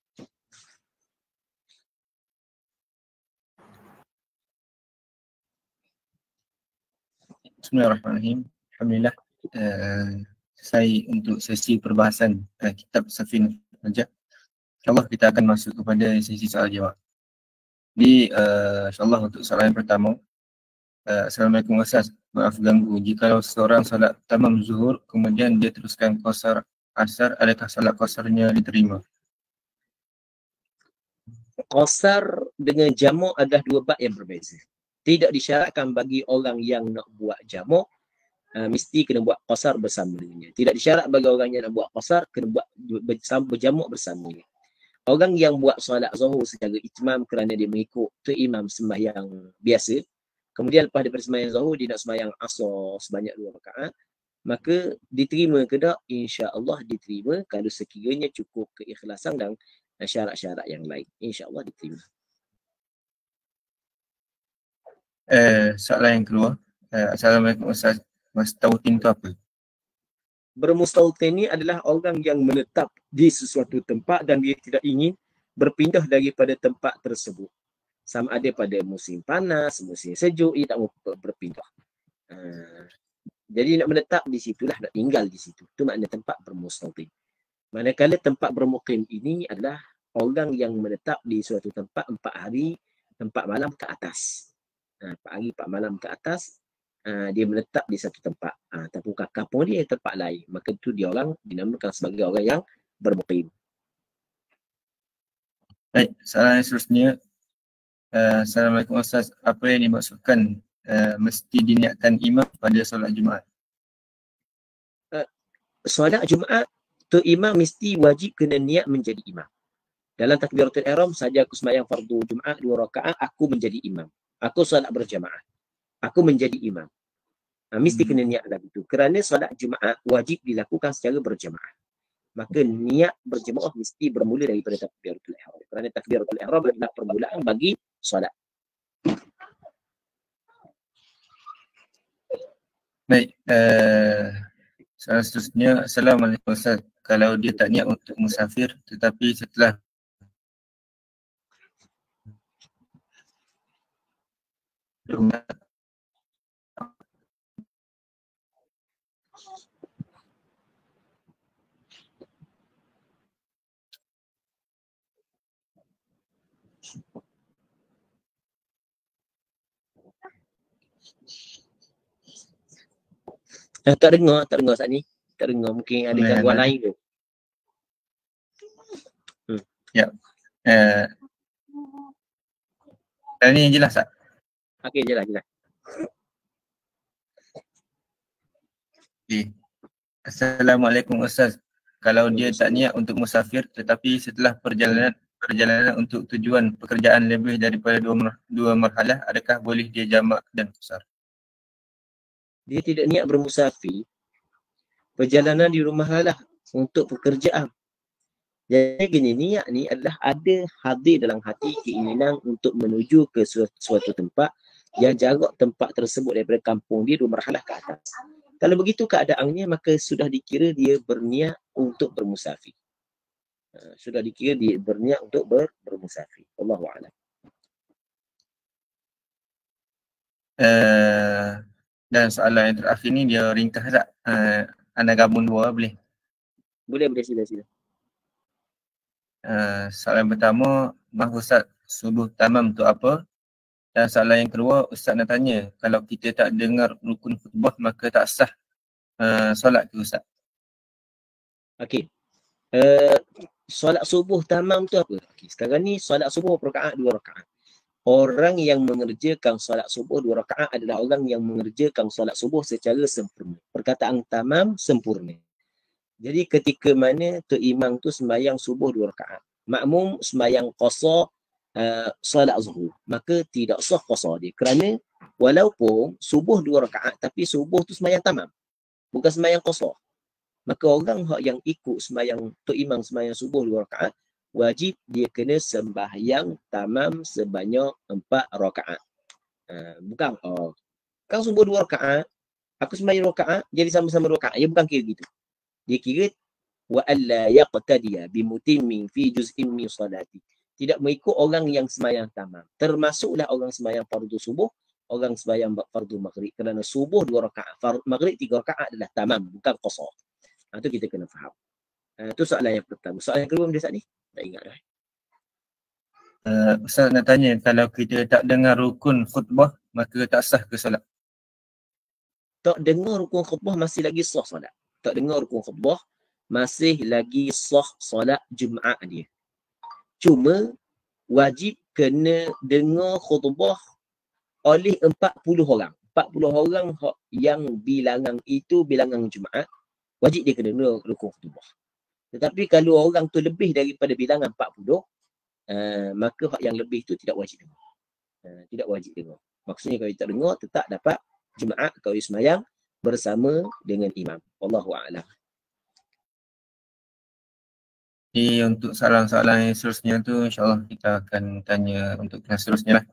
Bismillahirrahmanirrahim. Alhamdulillah. Uh, saya untuk sesi perbahasan uh, kitab Safin Najah. InsyaAllah kita akan masuk kepada sesi soal jawab. Jadi uh, insyaAllah untuk soalan yang pertama. Uh, Assalamualaikum Ustaz. Maaf ganggu. Jika seorang salat tamam zuhur kemudian dia teruskan kosar asar, adakah salat kosarnya diterima? Kosar dengan jamu adalah dua bab yang berbeza tidak disyaratkan bagi orang yang nak buat jamak uh, mesti kena buat qasar bersamanya. Tidak disyarat bagi orang yang nak buat qasar kena buat bersama berjamak bersamanya. Orang yang buat solat zuhur secara itmam kerana dia mengikut tu imam sembahyang biasa, kemudian lepas daripada sembahyang zuhur dia nak sembahyang asar sebanyak dua rakaat, maka diterima ke tak? Insya-Allah diterima kalau sekiranya cukup keikhlasan dan syarat-syarat yang lain. Insya-Allah diterima. Eh, soalan yang kedua. Eh, Assalamualaikum Ustaz. Mustautin tu apa? Bermustautin ni adalah orang yang menetap di sesuatu tempat dan dia tidak ingin berpindah daripada tempat tersebut. Sama ada pada musim panas, musim sejuk, ia tak mau berpindah. Uh, jadi nak menetap di situlah, nak tinggal di situ. Itu makna tempat bermustautin. Manakala tempat bermukim ini adalah orang yang menetap di suatu tempat empat hari, empat malam ke atas uh, pagi empat malam ke atas uh, dia menetap di satu tempat. Uh, ataupun kampung dia tempat lain. Maka itu dia orang dinamakan sebagai orang yang bermukim. Baik, soalan yang seterusnya. Uh, Assalamualaikum Ustaz. Apa yang dimaksudkan uh, mesti diniatkan imam pada solat Jumaat? Uh, solat Jumaat tu imam mesti wajib kena niat menjadi imam. Dalam takbiratul ihram saja aku sembahyang fardu Jumaat dua rakaat aku menjadi imam aku solat berjamaah. Aku menjadi imam. Ha, mesti kena niat dalam itu. Kerana solat Jumaat wajib dilakukan secara berjamaah. Maka niat berjamaah mesti bermula daripada takbiratul ihram. Kerana takbiratul ihram adalah permulaan bagi solat. Baik. Uh, seterusnya. Assalamualaikum Ustaz. Kalau dia tak niat untuk musafir tetapi setelah Eh, tak dengar, tak dengar saat ni. Tak dengar, mungkin ada gangguan lain ke? Hmm. Ya. Eh, uh, ini jelas tak? Okey, jelas, jelas. Okay. Assalamualaikum Ustaz. Kalau dia tak niat untuk musafir tetapi setelah perjalanan perjalanan untuk tujuan pekerjaan lebih daripada dua, dua marhalah, adakah boleh dia jamak dan besar? Dia tidak niat bermusafir. Perjalanan di rumah lah untuk pekerjaan. Jadi gini, niat ni adalah ada hadir dalam hati keinginan untuk menuju ke suatu, suatu tempat yang jarak tempat tersebut daripada kampung dia dua marhalah ke atas. Kalau begitu keadaannya maka sudah dikira dia berniat untuk bermusafir. Uh, sudah dikira dia berniat untuk ber, bermusafir. Allahu a'lam. Uh, dan soalan yang terakhir ni dia ringkas tak? Uh, anda gabung dua boleh? Boleh, boleh sila sila. Uh, soalan pertama, Maaf Ustaz, subuh tamam tu apa? Dan soalan yang kedua, Ustaz nak tanya, kalau kita tak dengar rukun khutbah maka tak sah uh, solat ke Ustaz? Okey. Uh, solat subuh tamam tu apa? Okey, sekarang ni solat subuh rakaat dua rakaat. Orang yang mengerjakan solat subuh dua rakaat adalah orang yang mengerjakan solat subuh secara sempurna. Perkataan tamam sempurna. Jadi ketika mana tu imam tu sembahyang subuh dua rakaat. Makmum sembahyang qasar uh, solat zuhur. Maka tidak sah qasar dia. Kerana walaupun subuh dua rakaat tapi subuh tu sembahyang tamam. Bukan sembahyang qasar. Maka orang yang ikut sembahyang tu imam sembahyang subuh dua rakaat wajib dia kena sembahyang tamam sebanyak empat rakaat. Uh, bukan, oh, kau subuh dua rakaat, aku sembahyang rakaat, jadi sama-sama rakaat. Dia bukan kira gitu. Dia kira wa alla yaqtadiya bi mutimmin fi juz'in min salati. Tidak mengikut orang yang sembahyang tamam. Termasuklah orang sembahyang fardu subuh, orang sembahyang fardu maghrib. Kerana subuh dua rakaat, maghrib tiga rakaat adalah tamam, bukan qasar. Itu ha, kita kena faham. Itu uh, soalan yang pertama. Soalan yang kedua, dia saat ni? Tak ingat dah. Uh, Ustaz nak tanya, kalau kita tak dengar rukun khutbah, maka tak sah ke solat? Tak dengar rukun khutbah masih lagi sah solat. Tak dengar rukun khutbah masih lagi sah solat Jumaat dia. Cuma wajib kena dengar khutbah oleh 40 orang. 40 orang yang bilangan itu bilangan Jumaat, wajib dia kena dengar khutbah. Tetapi kalau orang tu lebih daripada bilangan 40, uh, eh, maka hak yang lebih tu tidak wajib dengar. Uh, tidak wajib dengar. Maksudnya kalau tak dengar, tetap dapat Jumaat kau semayang bersama dengan imam. Wallahu a'lam. Jadi untuk soalan-soalan yang seterusnya tu insyaAllah kita akan tanya untuk kelas seterusnya lah.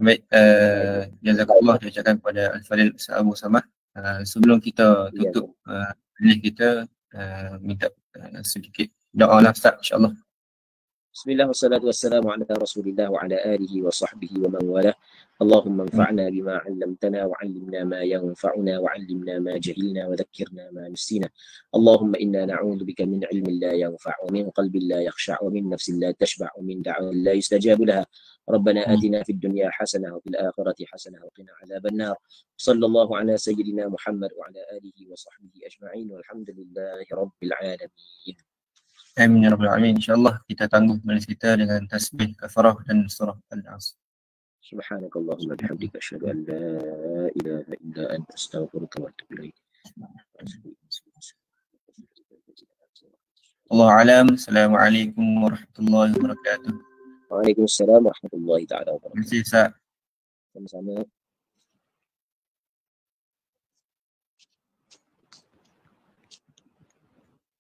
Baik, uh, Jazakallah dia ucapkan kepada Al-Fadil Abu Samad. Uh, sebelum kita tutup uh, kita uh, minta uh, sedikit doa lah Ustaz insyaAllah. Wassalatu wassalamu ala rasulillah wa ala alihi wa sahbihi wa man wala. اللهم انفعنا بما علمتنا وعلمنا ما ينفعنا وعلمنا ما جهلنا وذكرنا ما نسينا. اللهم إنا نعوذ بك من علم لا ينفع ومن قلب لا يخشع ومن نفس لا تشبع ومن دعوة لا يستجاب لها. ربنا آتنا في الدنيا حسنة وفي الآخرة حسنة وقنا عذاب النار. صلى الله على سيدنا محمد وعلى آله وصحبه أجمعين والحمد لله رب العالمين. Amin ya rabbal alamin. Insyaallah kita tangguh majlis kita dengan tasbih kafarah dan surah Al-Asr. سبحانك اللهم وبحمدك اشهد ان لا اله الا انت استغفرك واتوب اليك الله اعلم السلام عليكم ورحمه الله وبركاته وعليكم السلام ورحمه الله تعالى وبركاته Terima kasih Sama-sama.